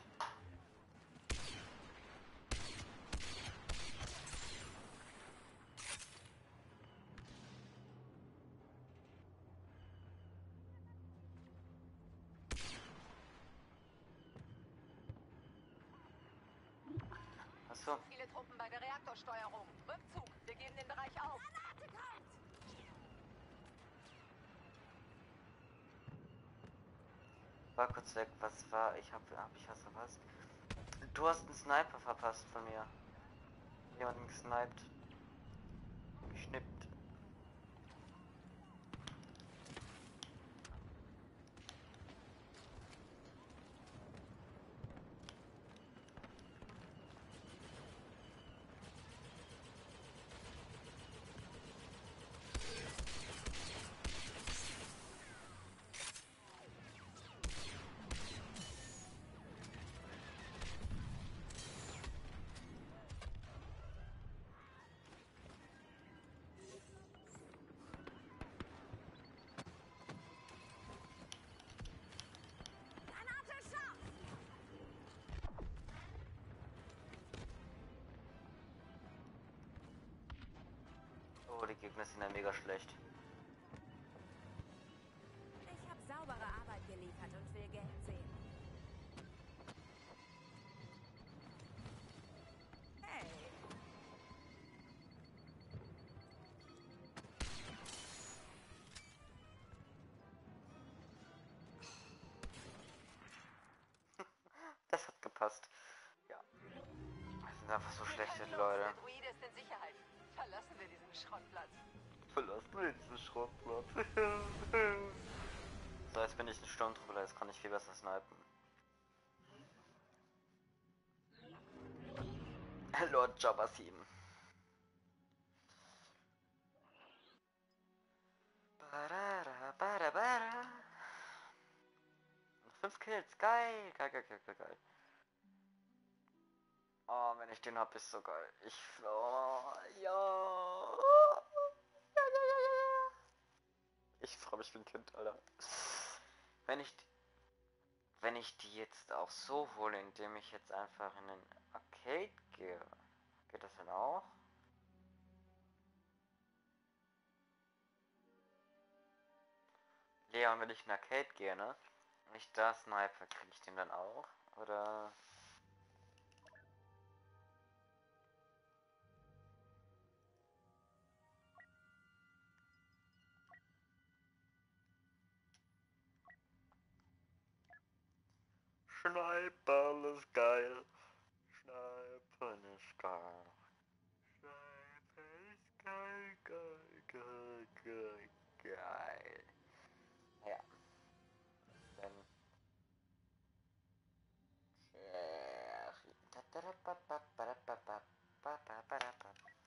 Achso, Viele Truppen bei der Reaktorsteuerung. Rückzug. Wir geben den Bereich auf. war kurz weg. Was war? Ich hab, hab ich was verpasst? Du hast einen Sniper verpasst von mir. Jemanden gesniped. Geschnippt. Oh, die Gegner sind ja mega schlecht. Ich habe saubere Arbeit geliefert und will Geld sehen. Hey, Das hat gepasst. Ja. Das sind einfach so schlechte Leute. Schrottplatz. Verlassen wir diesen Schrottplatz. so, jetzt bin ich ein Sturmtruppler, jetzt kann ich viel besser snipen. Lord Jabba 7. Barara, bara, bara. Fünf Kills, geil, geil, geil, geil, geil, geil. Wenn ich den hab, ist so geil. Ich, oh, ja. Ich freue mich wie ein Kind, Alter. Wenn ich, wenn ich die jetzt auch so hole, indem ich jetzt einfach in den Arcade gehe, geht das dann auch? Leon, wenn ich in Arcade gehe, ne? Und ich da sniper, kriege ich den dann auch? Oder... Schneiperl ist geil. Schneipen ist geil. Schneipen ist geil, geil, geil, geil, geil. Ja. Dann.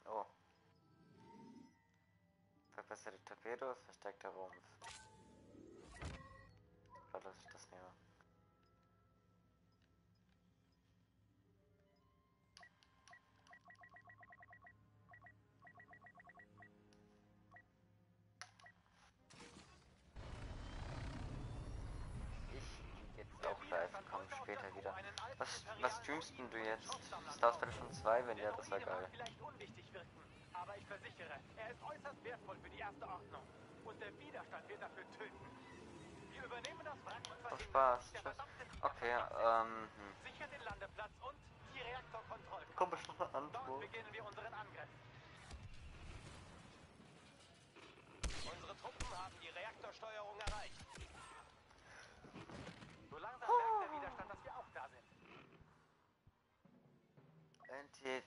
Oh. Verbesserte Torpedos, verstärkter Rumpf. Streamst du jetzt? Star Battlefront 2, wenn ja, das wäre geil. vielleicht unwichtig wirken, aber ich versichere, er ist äußerst wertvoll für die erste Ordnung. Und der Widerstand wird dafür töten. Wir übernehmen das Wrack und verhindern, Spaß. Tschüss. Okay, ähm, hm. Sicher den Landeplatz und die Reaktorkontrollkammer. Komm schon eine Dort beginnen wir unseren Angriff. Unsere Truppen haben die Reaktorsteuerung erreicht. So langsam merkt der Widerstand, dass wir auch da sind. NT.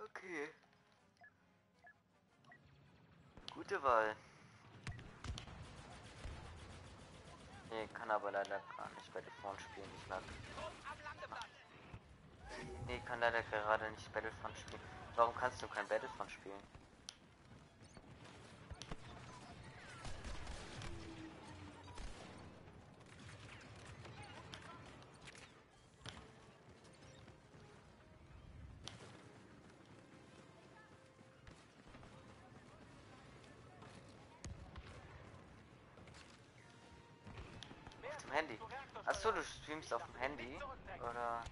Okay. Gute Wahl. Nee, kann aber leider gar nicht Battlefront spielen. Ich mag. Nee, kann leider gerade nicht Battlefront spielen. Warum kannst du kein Battlefront spielen? Handy. Achso, du streamst auf dem Handy? Oder?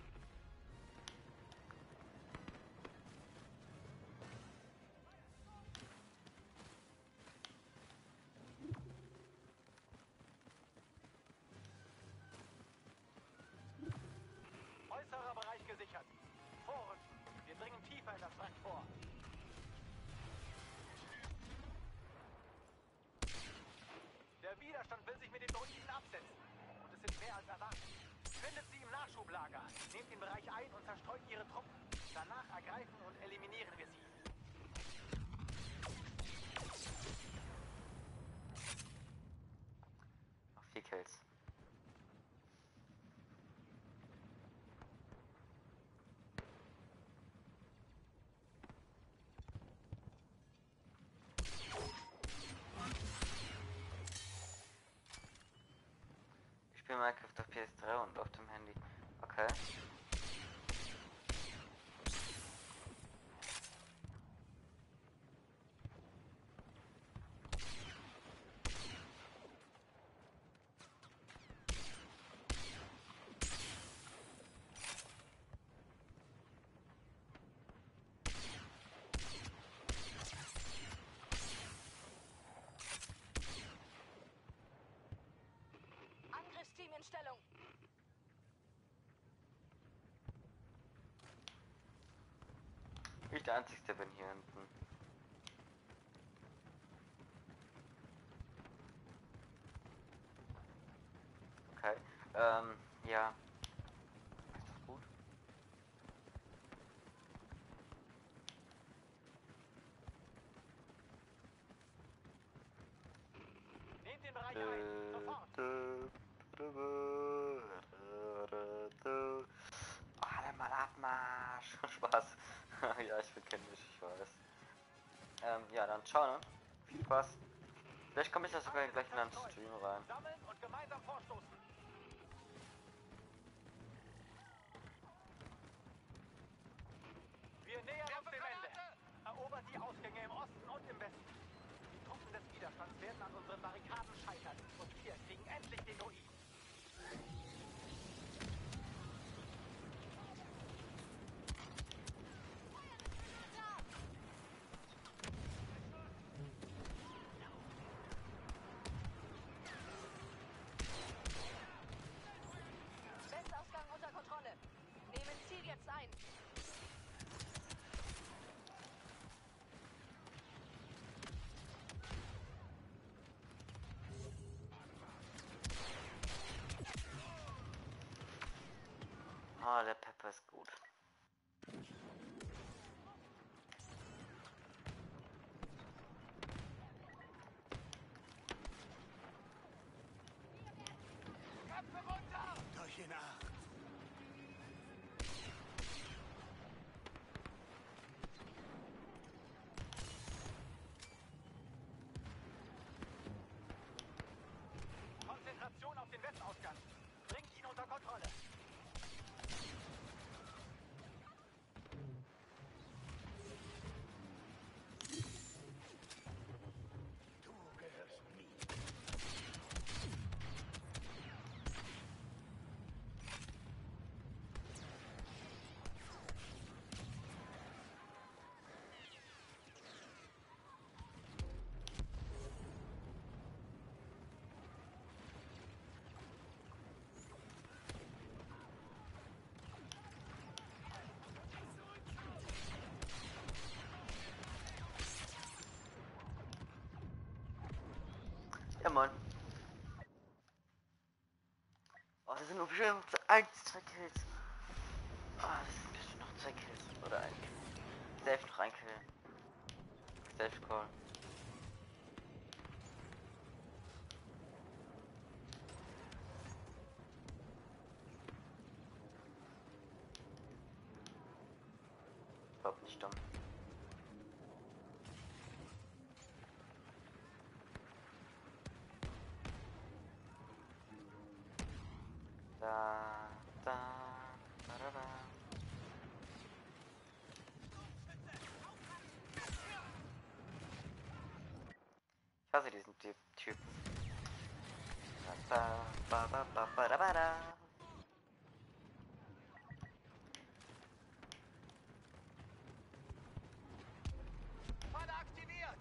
Nehmt den Bereich ein und zerstreut ihre Truppen. Danach ergreifen und eliminieren wir sie. Noch vier Kills. Ich spiele Minecraft auf PS3 und auf dem Handy. Okay. Ich der Einzige bin hier hinten. Okay. Ähm, ja. Ist das gut? Nehmt den Bereich ein. Sofort. Alle mal Abmarsch. Spaß. ja, ich bin kindisch, ich weiß. Ähm, ja, dann ciao, ne? Viel Spaß. Vielleicht komme ich da sogar gleich in einen Stream rein. Ah, der Pepper ist gut. Durch in Acht. Konzentration auf den Westausgang. Bringt ihn unter Kontrolle. Du gehörst mir. Ja, moin. Oh, das sind nur bestimmt eins, zwei Kills. Ah, das sind bestimmt noch zwei Kills. Oder ein Kill. Safe noch ein Kill. Safe Call. Überhaupt nicht dumm. Da, da, da, da, da. Ich hasse diesen Typ Typen. Ja. Ba, ba, ba, ba, ba, da, ba, da. Falle aktiviert!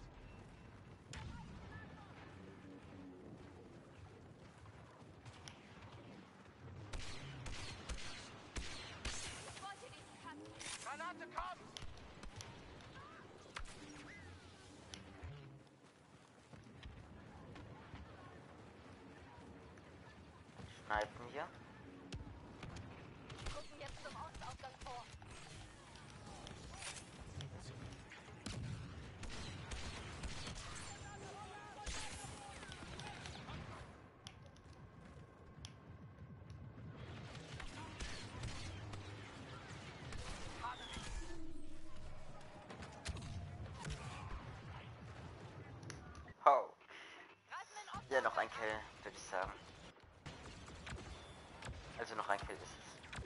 Ich wollte diesen Kampf. Granate kommt! Snipen hier. Jetzt zum Ostausgang vor. Ja, noch ein Kill, würde ich sagen. Also noch ein Kill ist es.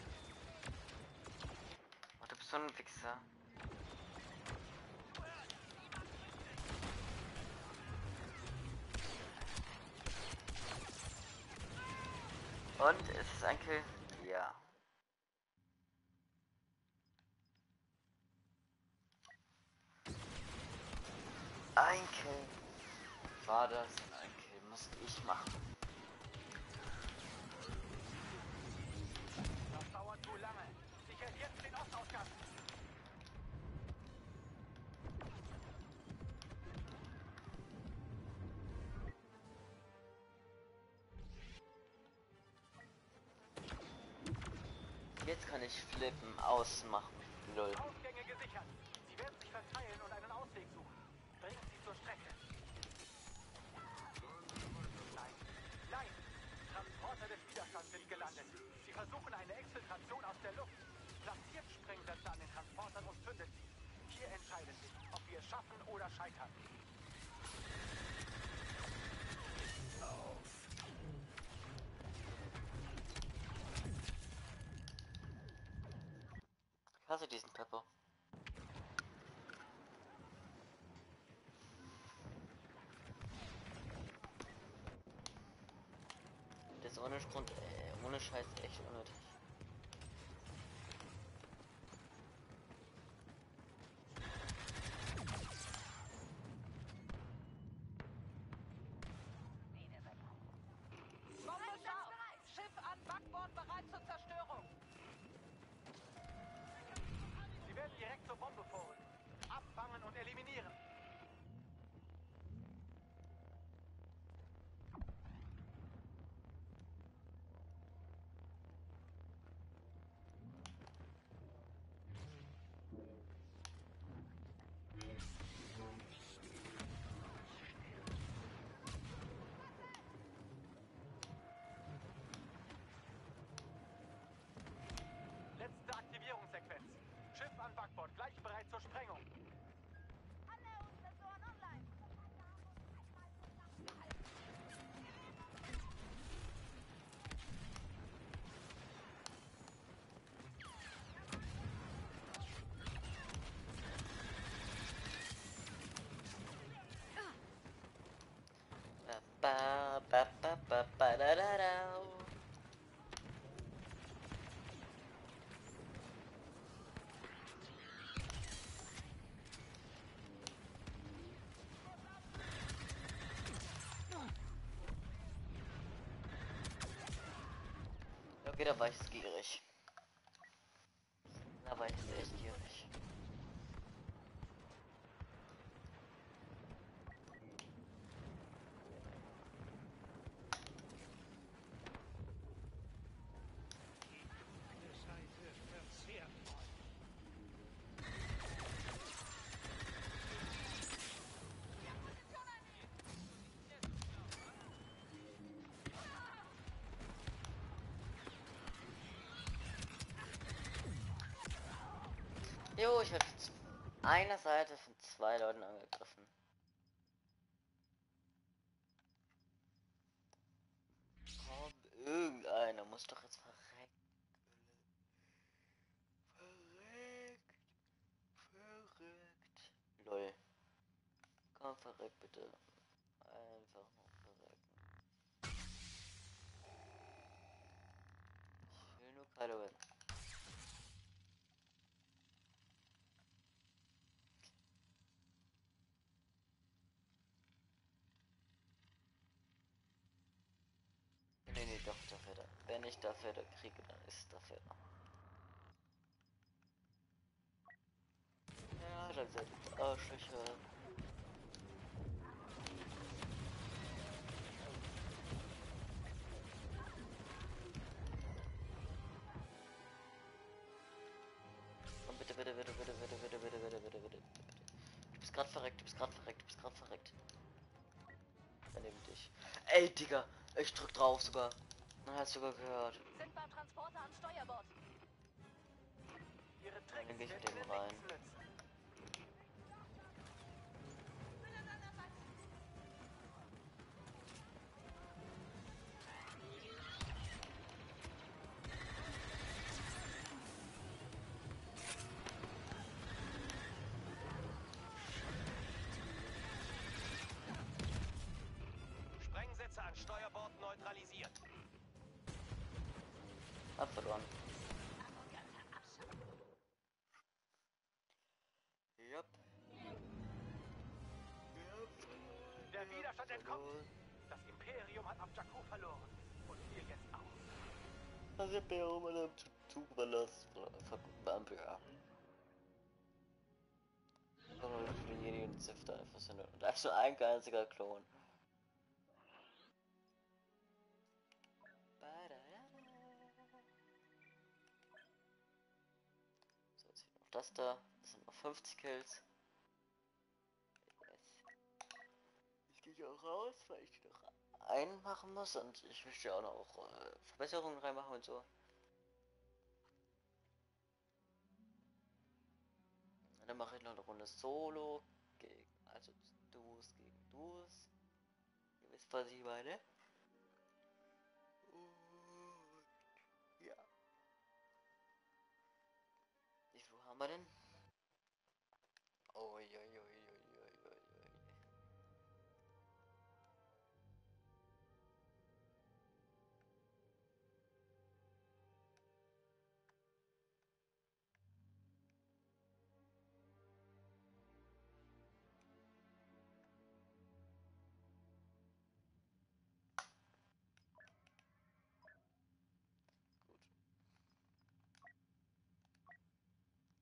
Oh, du bist so ein Wichser. Und ist es ein Kill? Jetzt kann ich flippen, ausmachen. Lol. Ausgänge gesichert. Sie werden sich verteilen und einen Ausweg suchen. Bringen Sie zur Strecke. Nein, nein. Transporter des Widerstands sind gelandet. Sie versuchen eine Exfiltration aus der Luft. Platziert Sprengsätze an den Transportern und zündet sie. Hier entscheidet sich, ob wir es schaffen oder scheitern. Ich hasse diesen Pepper. Das ist ohne Grund, äh, ohne Scheiß echt unnötig. Ba, ba, ba, ba, ba, da, da, da. Jo, ich werde von einer Seite von zwei Leuten angegriffen. Komm, irgendeiner muss doch jetzt verrecken. Verreckt. Verreckt. Lol. Komm, verreck bitte. Einfach nur verrecken. By the way. Nee, nee, doch, dafür da. Wenn ich dafür da kriege, dann ist dafür da. Ja, dann ihr Arschlöcher. Komm, bitte, bitte, bitte, bitte, bitte, bitte, bitte, bitte, bitte, bitte, bitte. Du bist gerade verreckt, du bist gerade verreckt, du bist gerade verreckt. Daneben dich. Ey, Digga, ich drück drauf sogar. Man hat sogar gehört. Sind beim Transporter am Steuerbord. Ihre Dann Tricks geh ich mit dem rein. Hab verloren. Jupp. Der Widerstand entkommt. Das Imperium hat Abjaku verloren. Und wir jetzt auch. Das ist mir um eine Zugverlass. Vampir. Oh, ich bin Jedi und da einfach sind. Und da ist nur ein einziger Klon. Das da. Das sind noch 50 Kills. Ich gehe auch raus, weil ich die noch einmachen muss und ich möchte auch noch äh, Verbesserungen reinmachen und so. Und dann mache ich noch eine Runde Solo gegen, also Duos gegen Duos. Ihr wisst, was ich meine. button.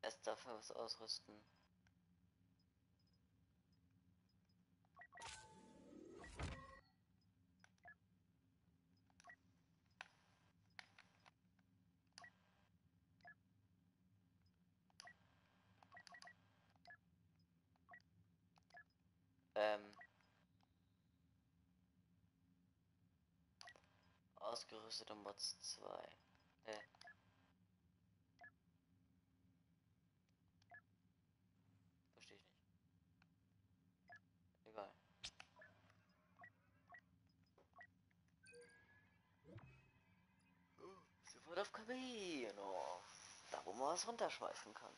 Erst dafür was ausrüsten. Ähm. Ausgerüstete Mods 2. Äh. Verstehe ich nicht. Egal. Oh, Oh, da wo man was runterschmeißen kann.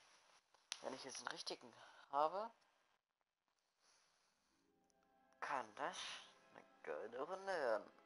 Wenn ich jetzt einen richtigen habe, kann das eine goldene Runde werden.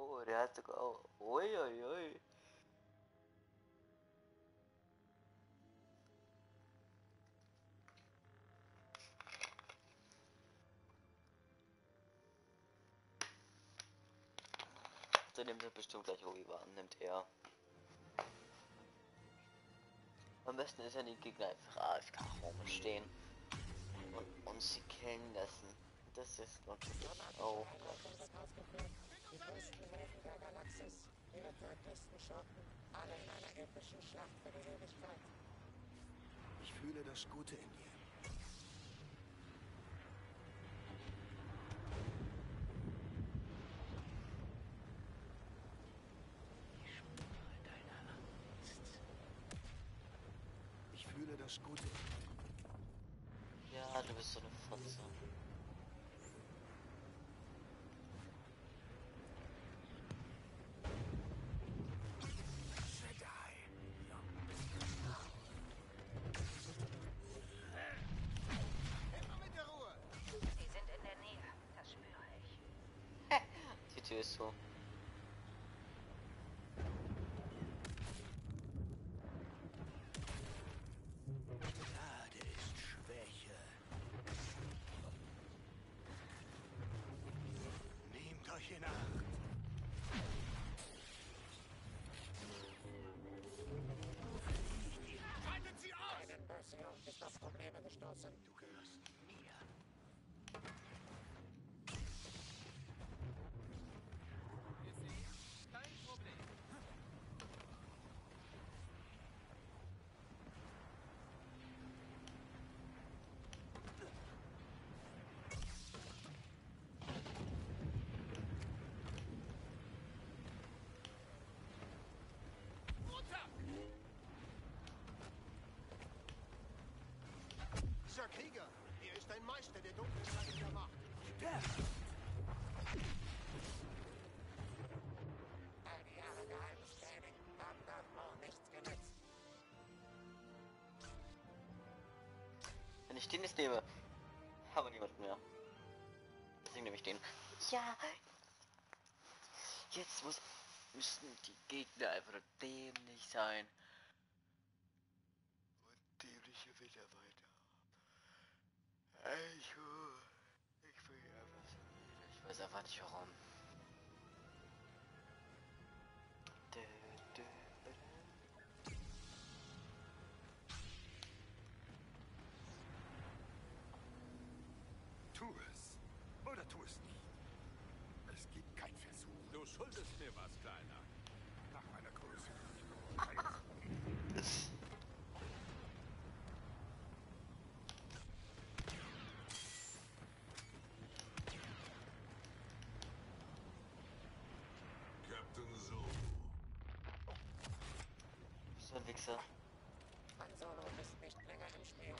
Oh, der hat sogar auch. Ui, ui, ui. Der nimmt er bestimmt gleich Obi-Wan, nimmt er. Am besten ist ja die Gegner einfach AFK rumstehen und uns sie killen lassen. Das ist natürlich auch geil. Die größten Helden der Galaxis, ihre tödlichsten Schurken, alle in einer epischen Schlacht für die Ewigkeit. Ich fühle das Gute in dir. das Gute. Ja, du bist so eine Fotze. Immer mit der Ruhe. Sie sind in der Nähe. Das spüre ich. Die Meister der dunklen Seite der Macht. All die Jahre geheimes Training haben auch nichts genützt. Wenn ich den jetzt nehme, haben wir niemanden mehr. Deswegen nehme ich den. Ja. Jetzt muss, müssen die Gegner einfach dämlich sein. Ich, weiß einfach nicht warum. Wichser. Han Solo ist nicht länger im Spiel.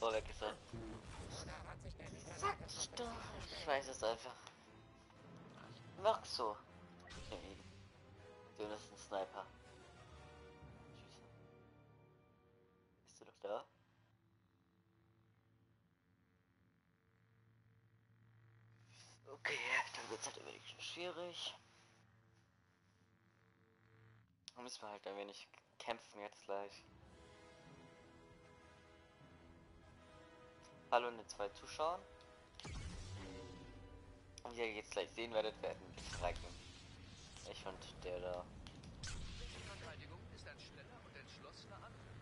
So, weg ist er. Da hat sich der Niederlage Sag ich doch. Weiß es einfach. Mach so. Du bist ein Sniper. Bist du noch da? Okay, dann wird's halt ein wenig schwierig. Dann müssen wir halt ein wenig kämpfen jetzt gleich. Hallo an den zwei Zuschauern. Und ihr jetzt gleich sehen werdet, werden streiten. Ich fand der da. Die Verteidigung ist ein schneller und entschlossener Angriff.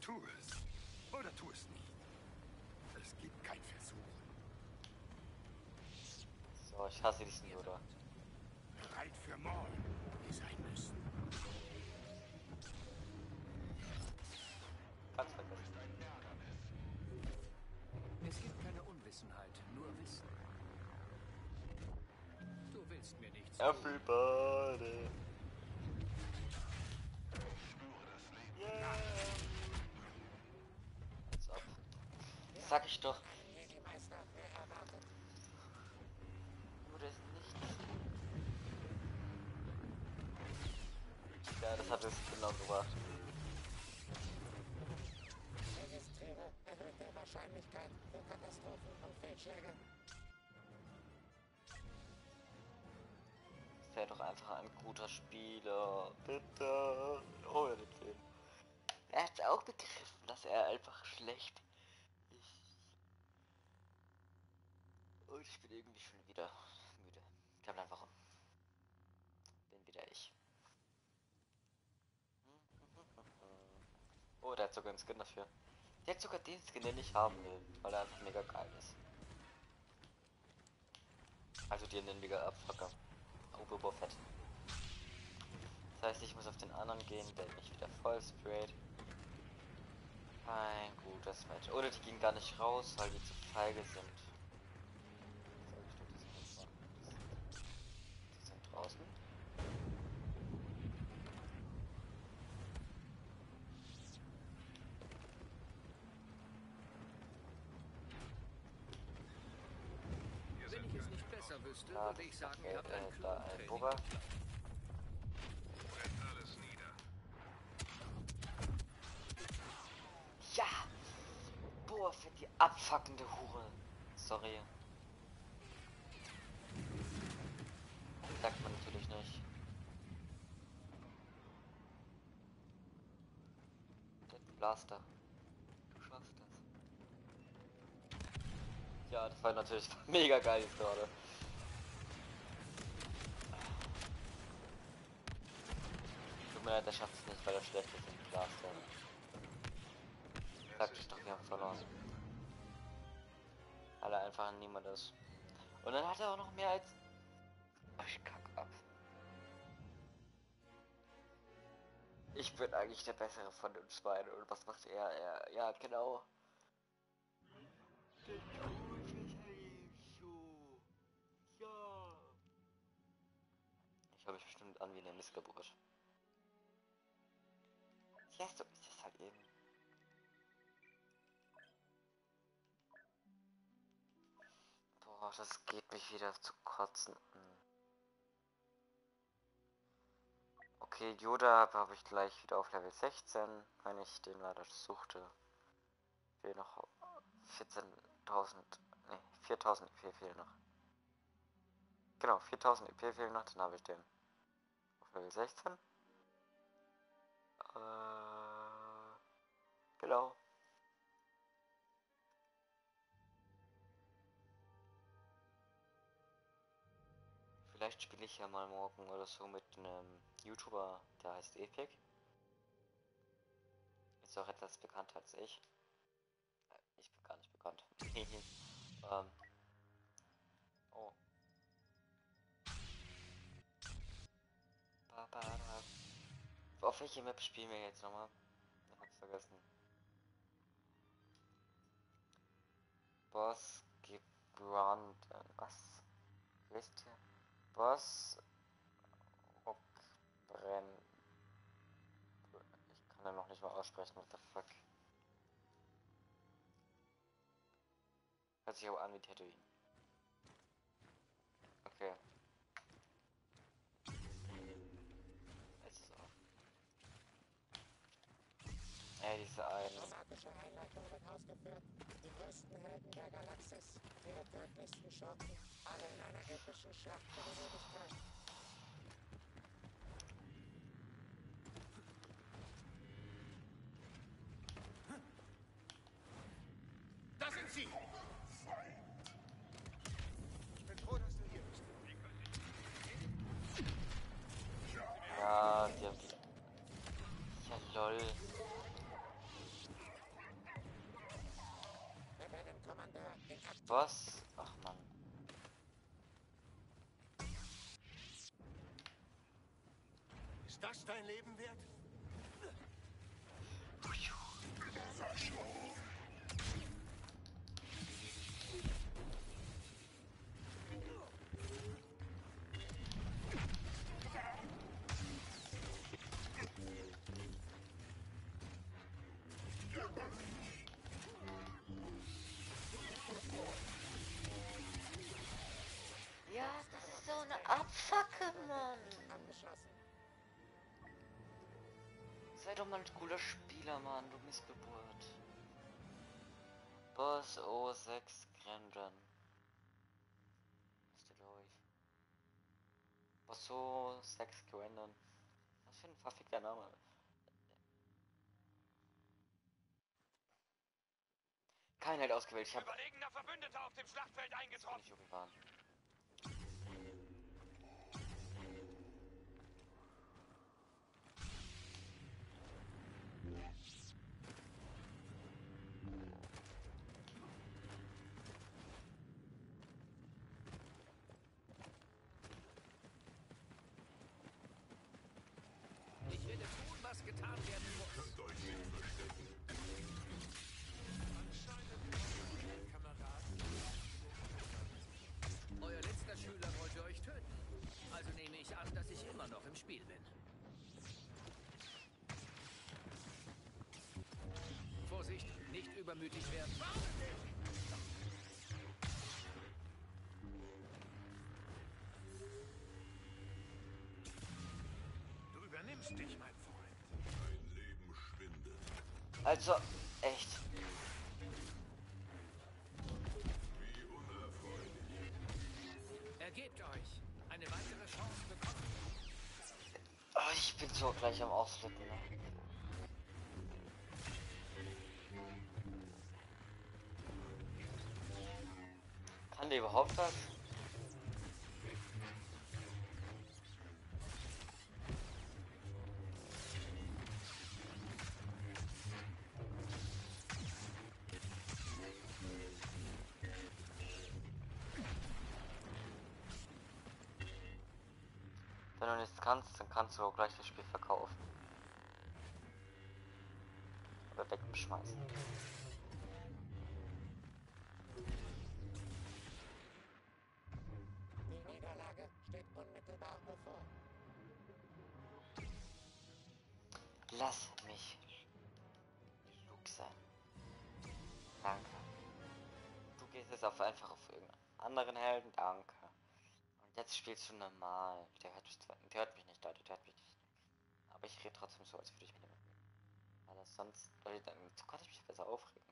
Tu es. Oder tu es nicht. Es gibt keinen Versuch. So, ich hasse diesen Yoda. Bereit für Maul, Everybody. Yeah. So. Sag ich doch. Oder ist nichts. Ja, das hat es genau gebracht. Registriere erhöhte Wahrscheinlichkeit für Katastrophen und Fehlschläge. Sei doch einfach ein guter Spieler. Bitte. Ja, den Film. Er hat auch begriffen, dass er einfach schlecht ist. Und ich bin irgendwie schon wieder müde. Kein Plan warum. Bin wieder ich. Oh, der hat sogar einen Skin dafür. Der hat sogar den Skin, den ich haben will, weil er einfach mega geil ist. Also die nendige Abfucker. Oh, Boba Fett. Das heißt, ich muss auf den anderen gehen, der mich wieder voll sprayt. Ein gutes Match. Oder die gehen gar nicht raus, weil die zu feige sind. Die sind draußen. Wenn ich es nicht besser wüsste, Ja, würde ich sagen, okay, ihr habt äh, einen da ein. Ja! Boah, für die abfuckende Hure. Sorry. Sagt man natürlich nicht. Der Blaster. Du schaffst das. Ja, das war natürlich mega geil gerade. Tut leid, der schafft es nicht, weil er schlecht ist im Blaster. Sag ich doch, wir haben verloren. Er einfach niemand ist. Und dann hat er auch noch mehr als... Ach, ich kack ab. Ich bin eigentlich der Bessere von uns beiden. Und was macht er? Er, ja, genau. Ich höre mich bestimmt an wie eine Missgeburt. Ja, so ist es halt eben. Boah, das geht mich wieder zu kotzen. Okay, Yoda habe ich gleich wieder auf Level 16, wenn ich den leider suchte. Fehlen noch 14.000, ne, 4.000 EP fehlen noch. Genau, 4.000 EP fehlen noch, dann habe ich den auf Level 16. Äh, genau. Vielleicht spiele ich ja mal morgen oder so mit einem YouTuber, der heißt Epic. Ist auch etwas bekannter als ich. Äh, Ich bin gar nicht bekannt. ähm. Oh. Ba, ba, da. Auf welche Map spielen wir jetzt nochmal? Ich hab's vergessen. Boss Gebranden. Was? Wie ist der? Boss Rockbrenn. Ich kann den noch nicht mal aussprechen, what the fuck. Hört sich aber an wie Tatooine. Okay. Ey, diese eine. Dramatische Einleitung wird ausgeführt. Die größten Helden der Galaxis, ihre tödlichsten Schurken, alle in einer epischen Schlacht für die. Da sind sie! Ich bin froh, dass du hier bist. Ja, die haben die. Ja, lol. Wir werden Kommandeur den Ab Was? Ach man. Ist das dein Leben wert? Sei doch mal ein cooler Spieler, Mann, du Missgeburt. Boss O6 Grandran. Ist der, glaube ich. Boss O6 Grandran. Was für ein verfickter Name. Keiner ausgewählt, ich hab Überlegener Verbündeter auf dem Schlachtfeld eingetroffen. nicht umgefahren. Übermütig werden. Du übernimmst dich, mein Freund. Ein Leben schwindet. Also, echt. Wie unerfreulich. Ergebt euch. Eine weitere Chance bekommen. Oh, ich bin so gleich am Ausflippen. Ne? Überhaupt was? Wenn du nichts kannst, dann kannst du auch gleich das Spiel verkaufen. Oder wegschmeißen. Jetzt auf einfach auf irgendeinen anderen Helden. Danke. Und jetzt spielst du normal. Der hört mich, der hört mich nicht, Leute, der hört mich nicht. Aber ich rede trotzdem so, als würde ich mit reden. Weil das sonst, Leute, dann so kann ich mich besser aufregen.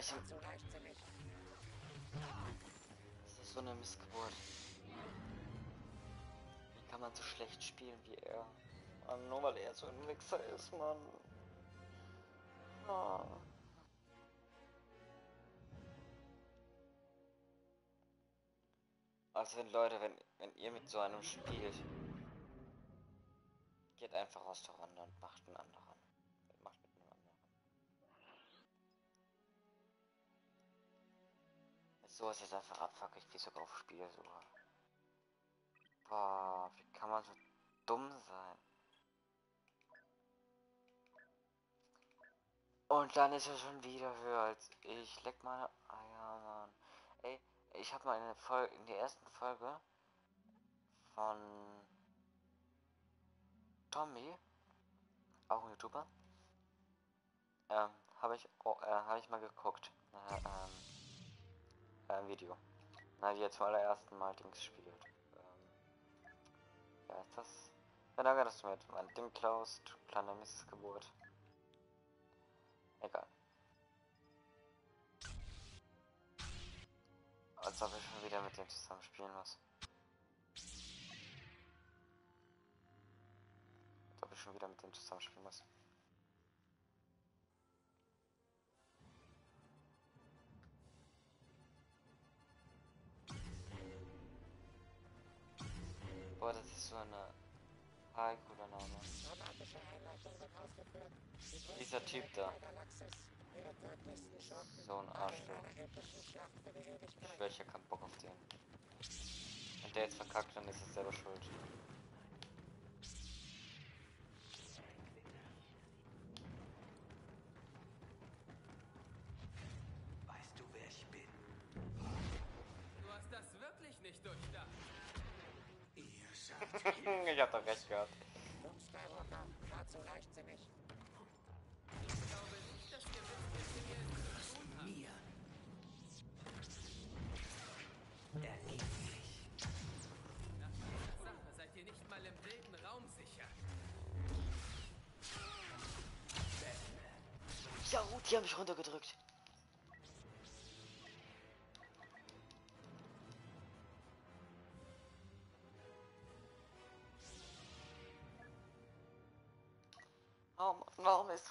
Zu leichtsinnig. Das ist so eine Missgeburt. Wie kann man so schlecht spielen wie er? Mann, nur weil er so ein Wichser ist, Mann. Ah. Also wenn Leute, wenn, wenn ihr mit so einem spielt, geht einfach aus der Runde und macht einen anderen. So ist es einfach abfuck, ich geh sogar auf Spiel sogar. Boah, wie kann man so dumm sein? Und dann ist er schon wieder höher als ich. Leck meine Eier, Mann. Ey, ich habe mal in der Folge, in der ersten Folge von Tommy, auch ein YouTuber, ähm, habe ich, oh, äh, habe ich mal geguckt. Äh, ähm, ein Video. Na, wie er zum allerersten Mal Dings spielt. Ähm, ja, ist das? Ja, danke, dass du mir mein Ding klaust, du kleine Missgeburt. Egal. Als ob ich schon wieder mit dem zusammen spielen muss. Als ob ich schon wieder mit dem zusammen spielen muss. Boah, das ist so eine Hi, cooler Name. Dieser Typ da. So ein Arschloch. Ich schwör, ich hab keinen Bock auf den. Wenn der jetzt verkackt, dann ist es selber schuld. ich hab doch recht gehabt. Dumm Stahlwurfer, war leichtsinnig. Ich glaube nicht, dass wir wisst, was wir hier tun haben. Ergib mich. Nach dieser Sache seid ihr nicht mal im wilden Raum sicher. Ja gut, die haben mich runtergedrückt. Warum ist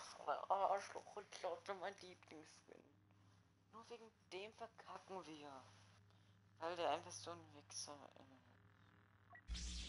Arschloch und klaut mir mein Lieblingsskin? Nur wegen dem verkacken wir. Weil der einfach so ein Wichser ist.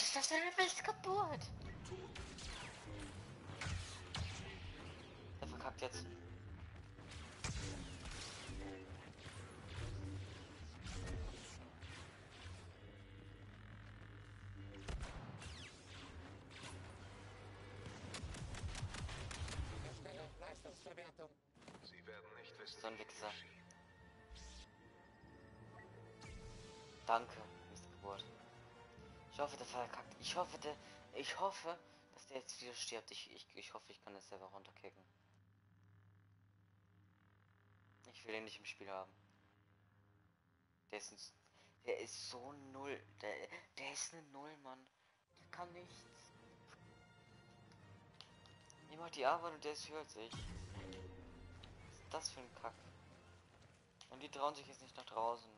Was ist das für eine Missgeburt? Er verkackt jetzt. Sie werden nicht wissen, So ein Wichser. Danke. Ich hoffe, der verkackt. Ich hoffe, der. Ich hoffe, dass der jetzt wieder stirbt. Ich, ich, ich hoffe, ich kann das selber runterkicken. Ich will ihn nicht im Spiel haben. Der ist ein, Der ist so null. Der, der ist eine Null, Mann. Der kann nichts. Ich die Arbeit und der ist höher als ich. Was ist das für ein Kack? Und die trauen sich jetzt nicht nach draußen.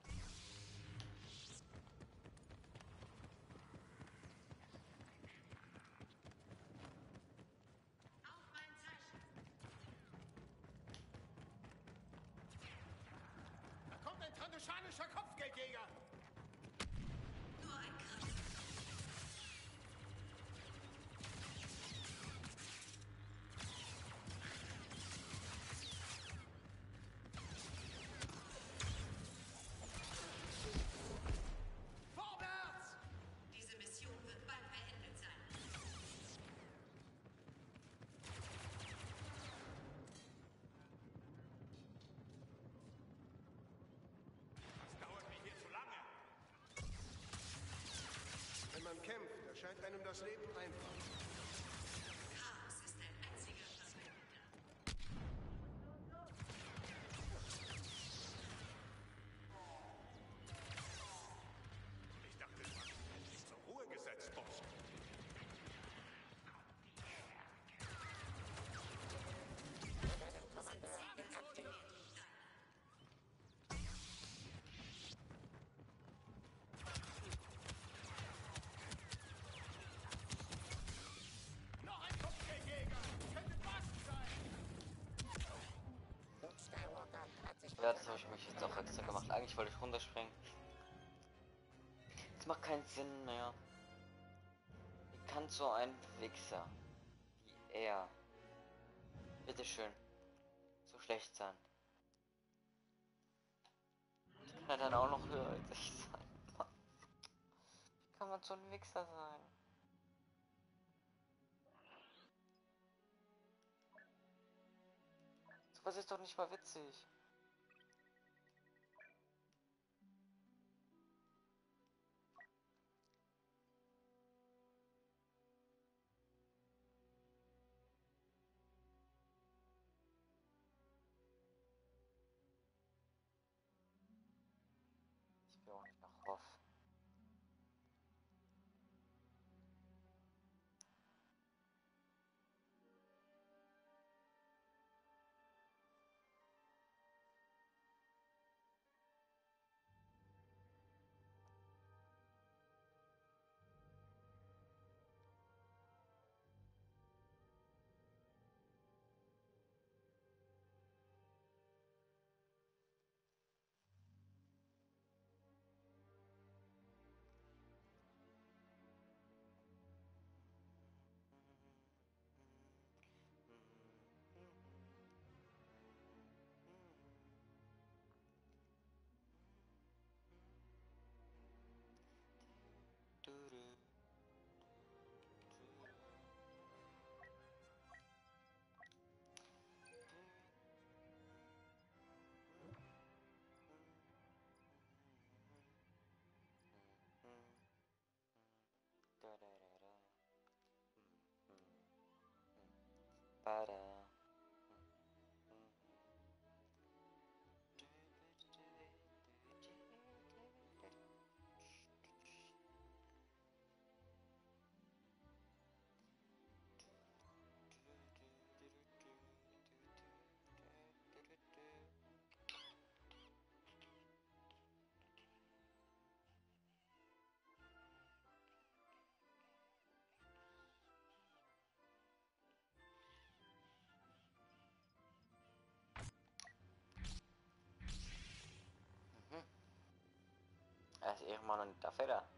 Habe ich mich jetzt auch extra gemacht. Eigentlich wollte ich runterspringen. Es macht keinen Sinn mehr. Wie kann so ein Wichser wie er, bitteschön, so schlecht sein? Wie kann er dann auch noch höher als ich sein? Wie kann man so ein Wichser sein? Sowas ist doch nicht mal witzig. Bada. Er ist Ehrenmann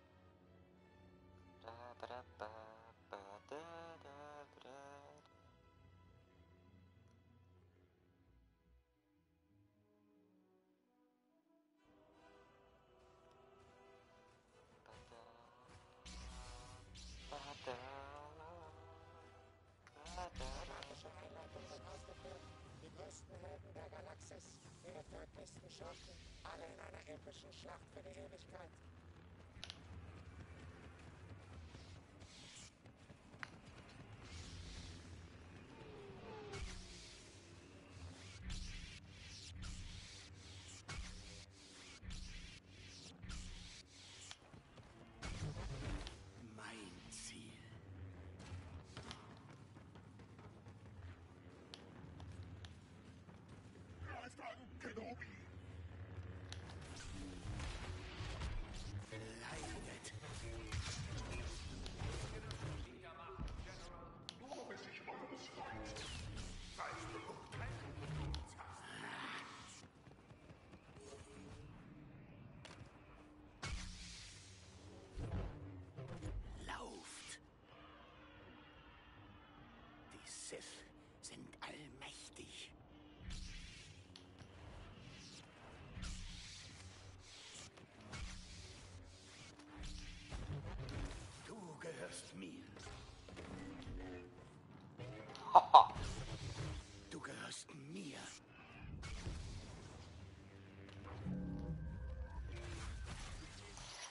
gehörst mir. Haha. Du gehörst mir.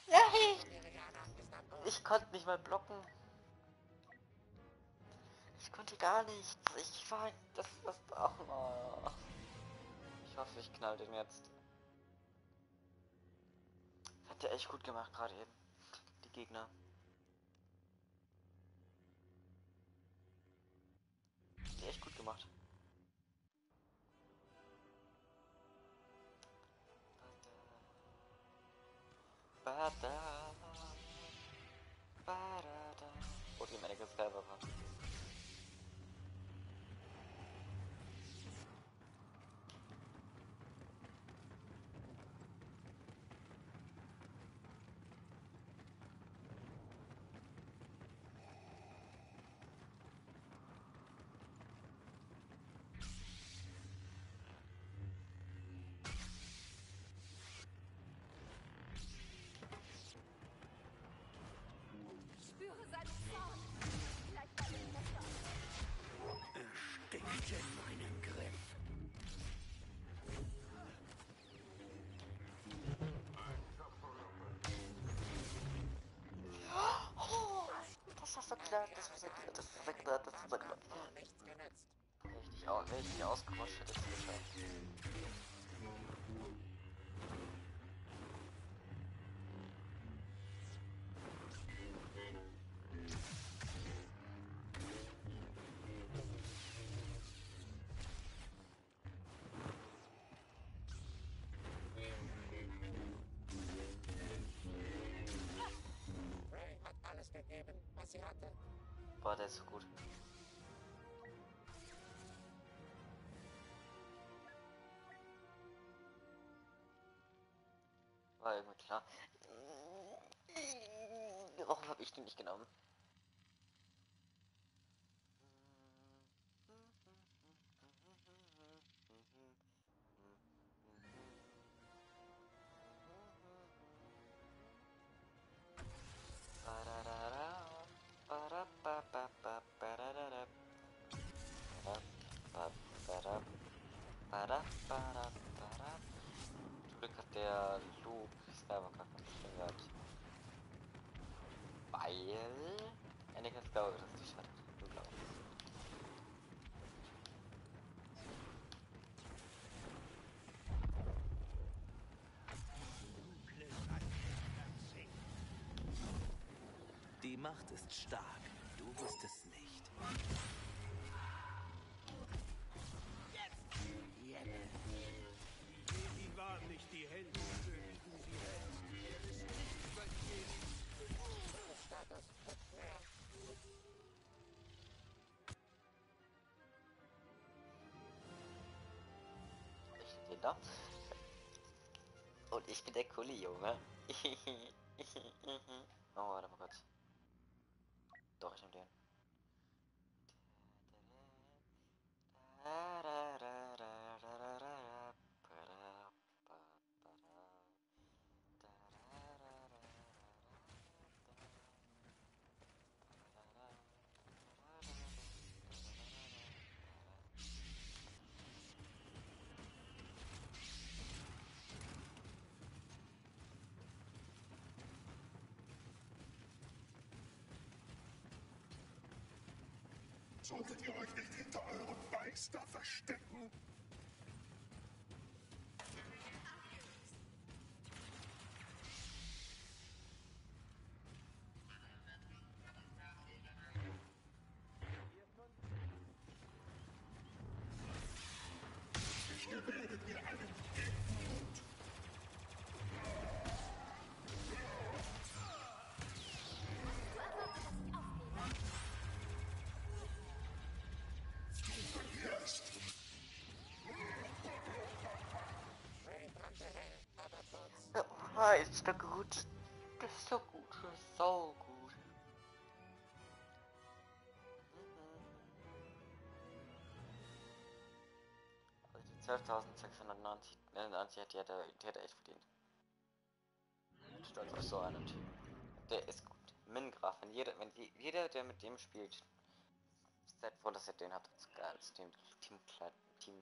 Nein! Ich konnte nicht mal blocken. Ich konnte gar nichts. Ich war das das oh. Ich hoffe, ich knall den jetzt. Hat der echt gut gemacht gerade eben. Die Gegner. Bada. Bada. Oh, die Medical Skyper war. Klar, das so klar, das klar, das klar. Nur nichts genützt. Richtig, au richtig ausgerutscht hätte es geschafft. Alles gegeben, was sie hatte. Boah, der ist so gut. War irgendwie klar. Warum habe ich den nicht genommen? Macht ist stark. Du bist es nicht. Die waren nicht die Hände, die du sie hältst. Er ist nicht. Ich stehe da. Und ich bin der coole Junge. oh, warte mal kurz. Doch, ich nehme den. Solltet ihr euch nicht hinter eurem Meister verstecken? Ah, ist doch gut. Das ist so gut. Das ist so gut. Also die 12.690 äh, 90 die hat er, die hat er echt verdient. Stolz auf so einen Typ. Der ist gut. Mingraf, wenn jeder, wenn je- jeder, der mit dem spielt, seid froh, dass er den hat als, als Team, Team, Team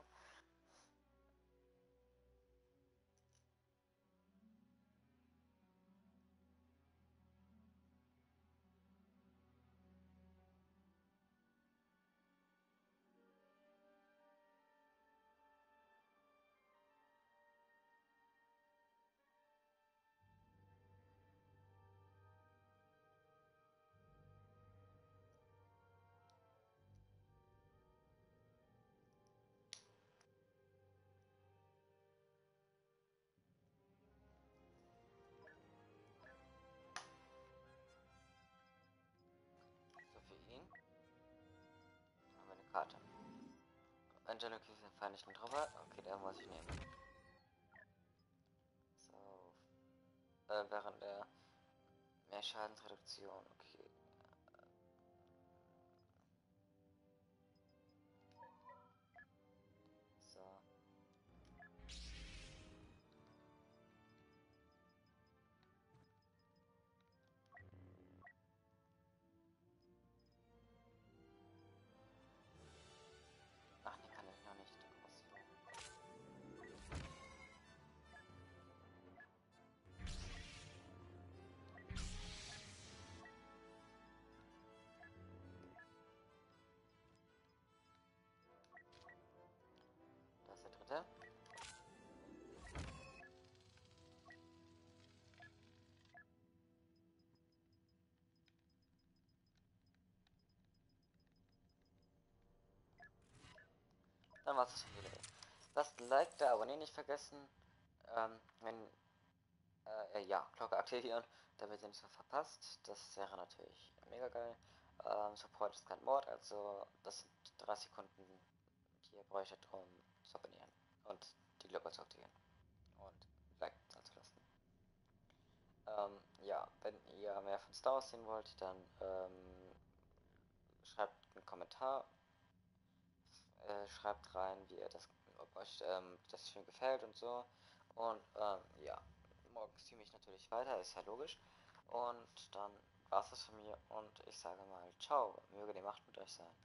Angelo Kies den Vereinigten Truppe. Okay, der muss ich nehmen. So. Äh, während der mehr Schadensreduktion. Dann war's das schon wieder. Lasst ein Like da, abonnieren nicht vergessen. Ähm, wenn, äh, ja, Glocke aktivieren, damit ihr nichts mehr verpasst. Das wäre natürlich mega geil. Ähm, Support ist kein Mord, also das sind 30 Sekunden, die ihr bräuchtet, um zu abonnieren und die Glocke zu aktivieren. Und Like dazulassen. Ähm, ja, wenn ihr mehr von Star Wars sehen wollt, dann ähm, schreibt einen Kommentar äh, schreibt rein, wie ihr das, ob euch ähm, das Film gefällt und so. Und ähm, ja, morgen streame ich natürlich weiter, ist ja logisch. Und dann war's das von mir und ich sage mal ciao, möge die Macht mit euch sein.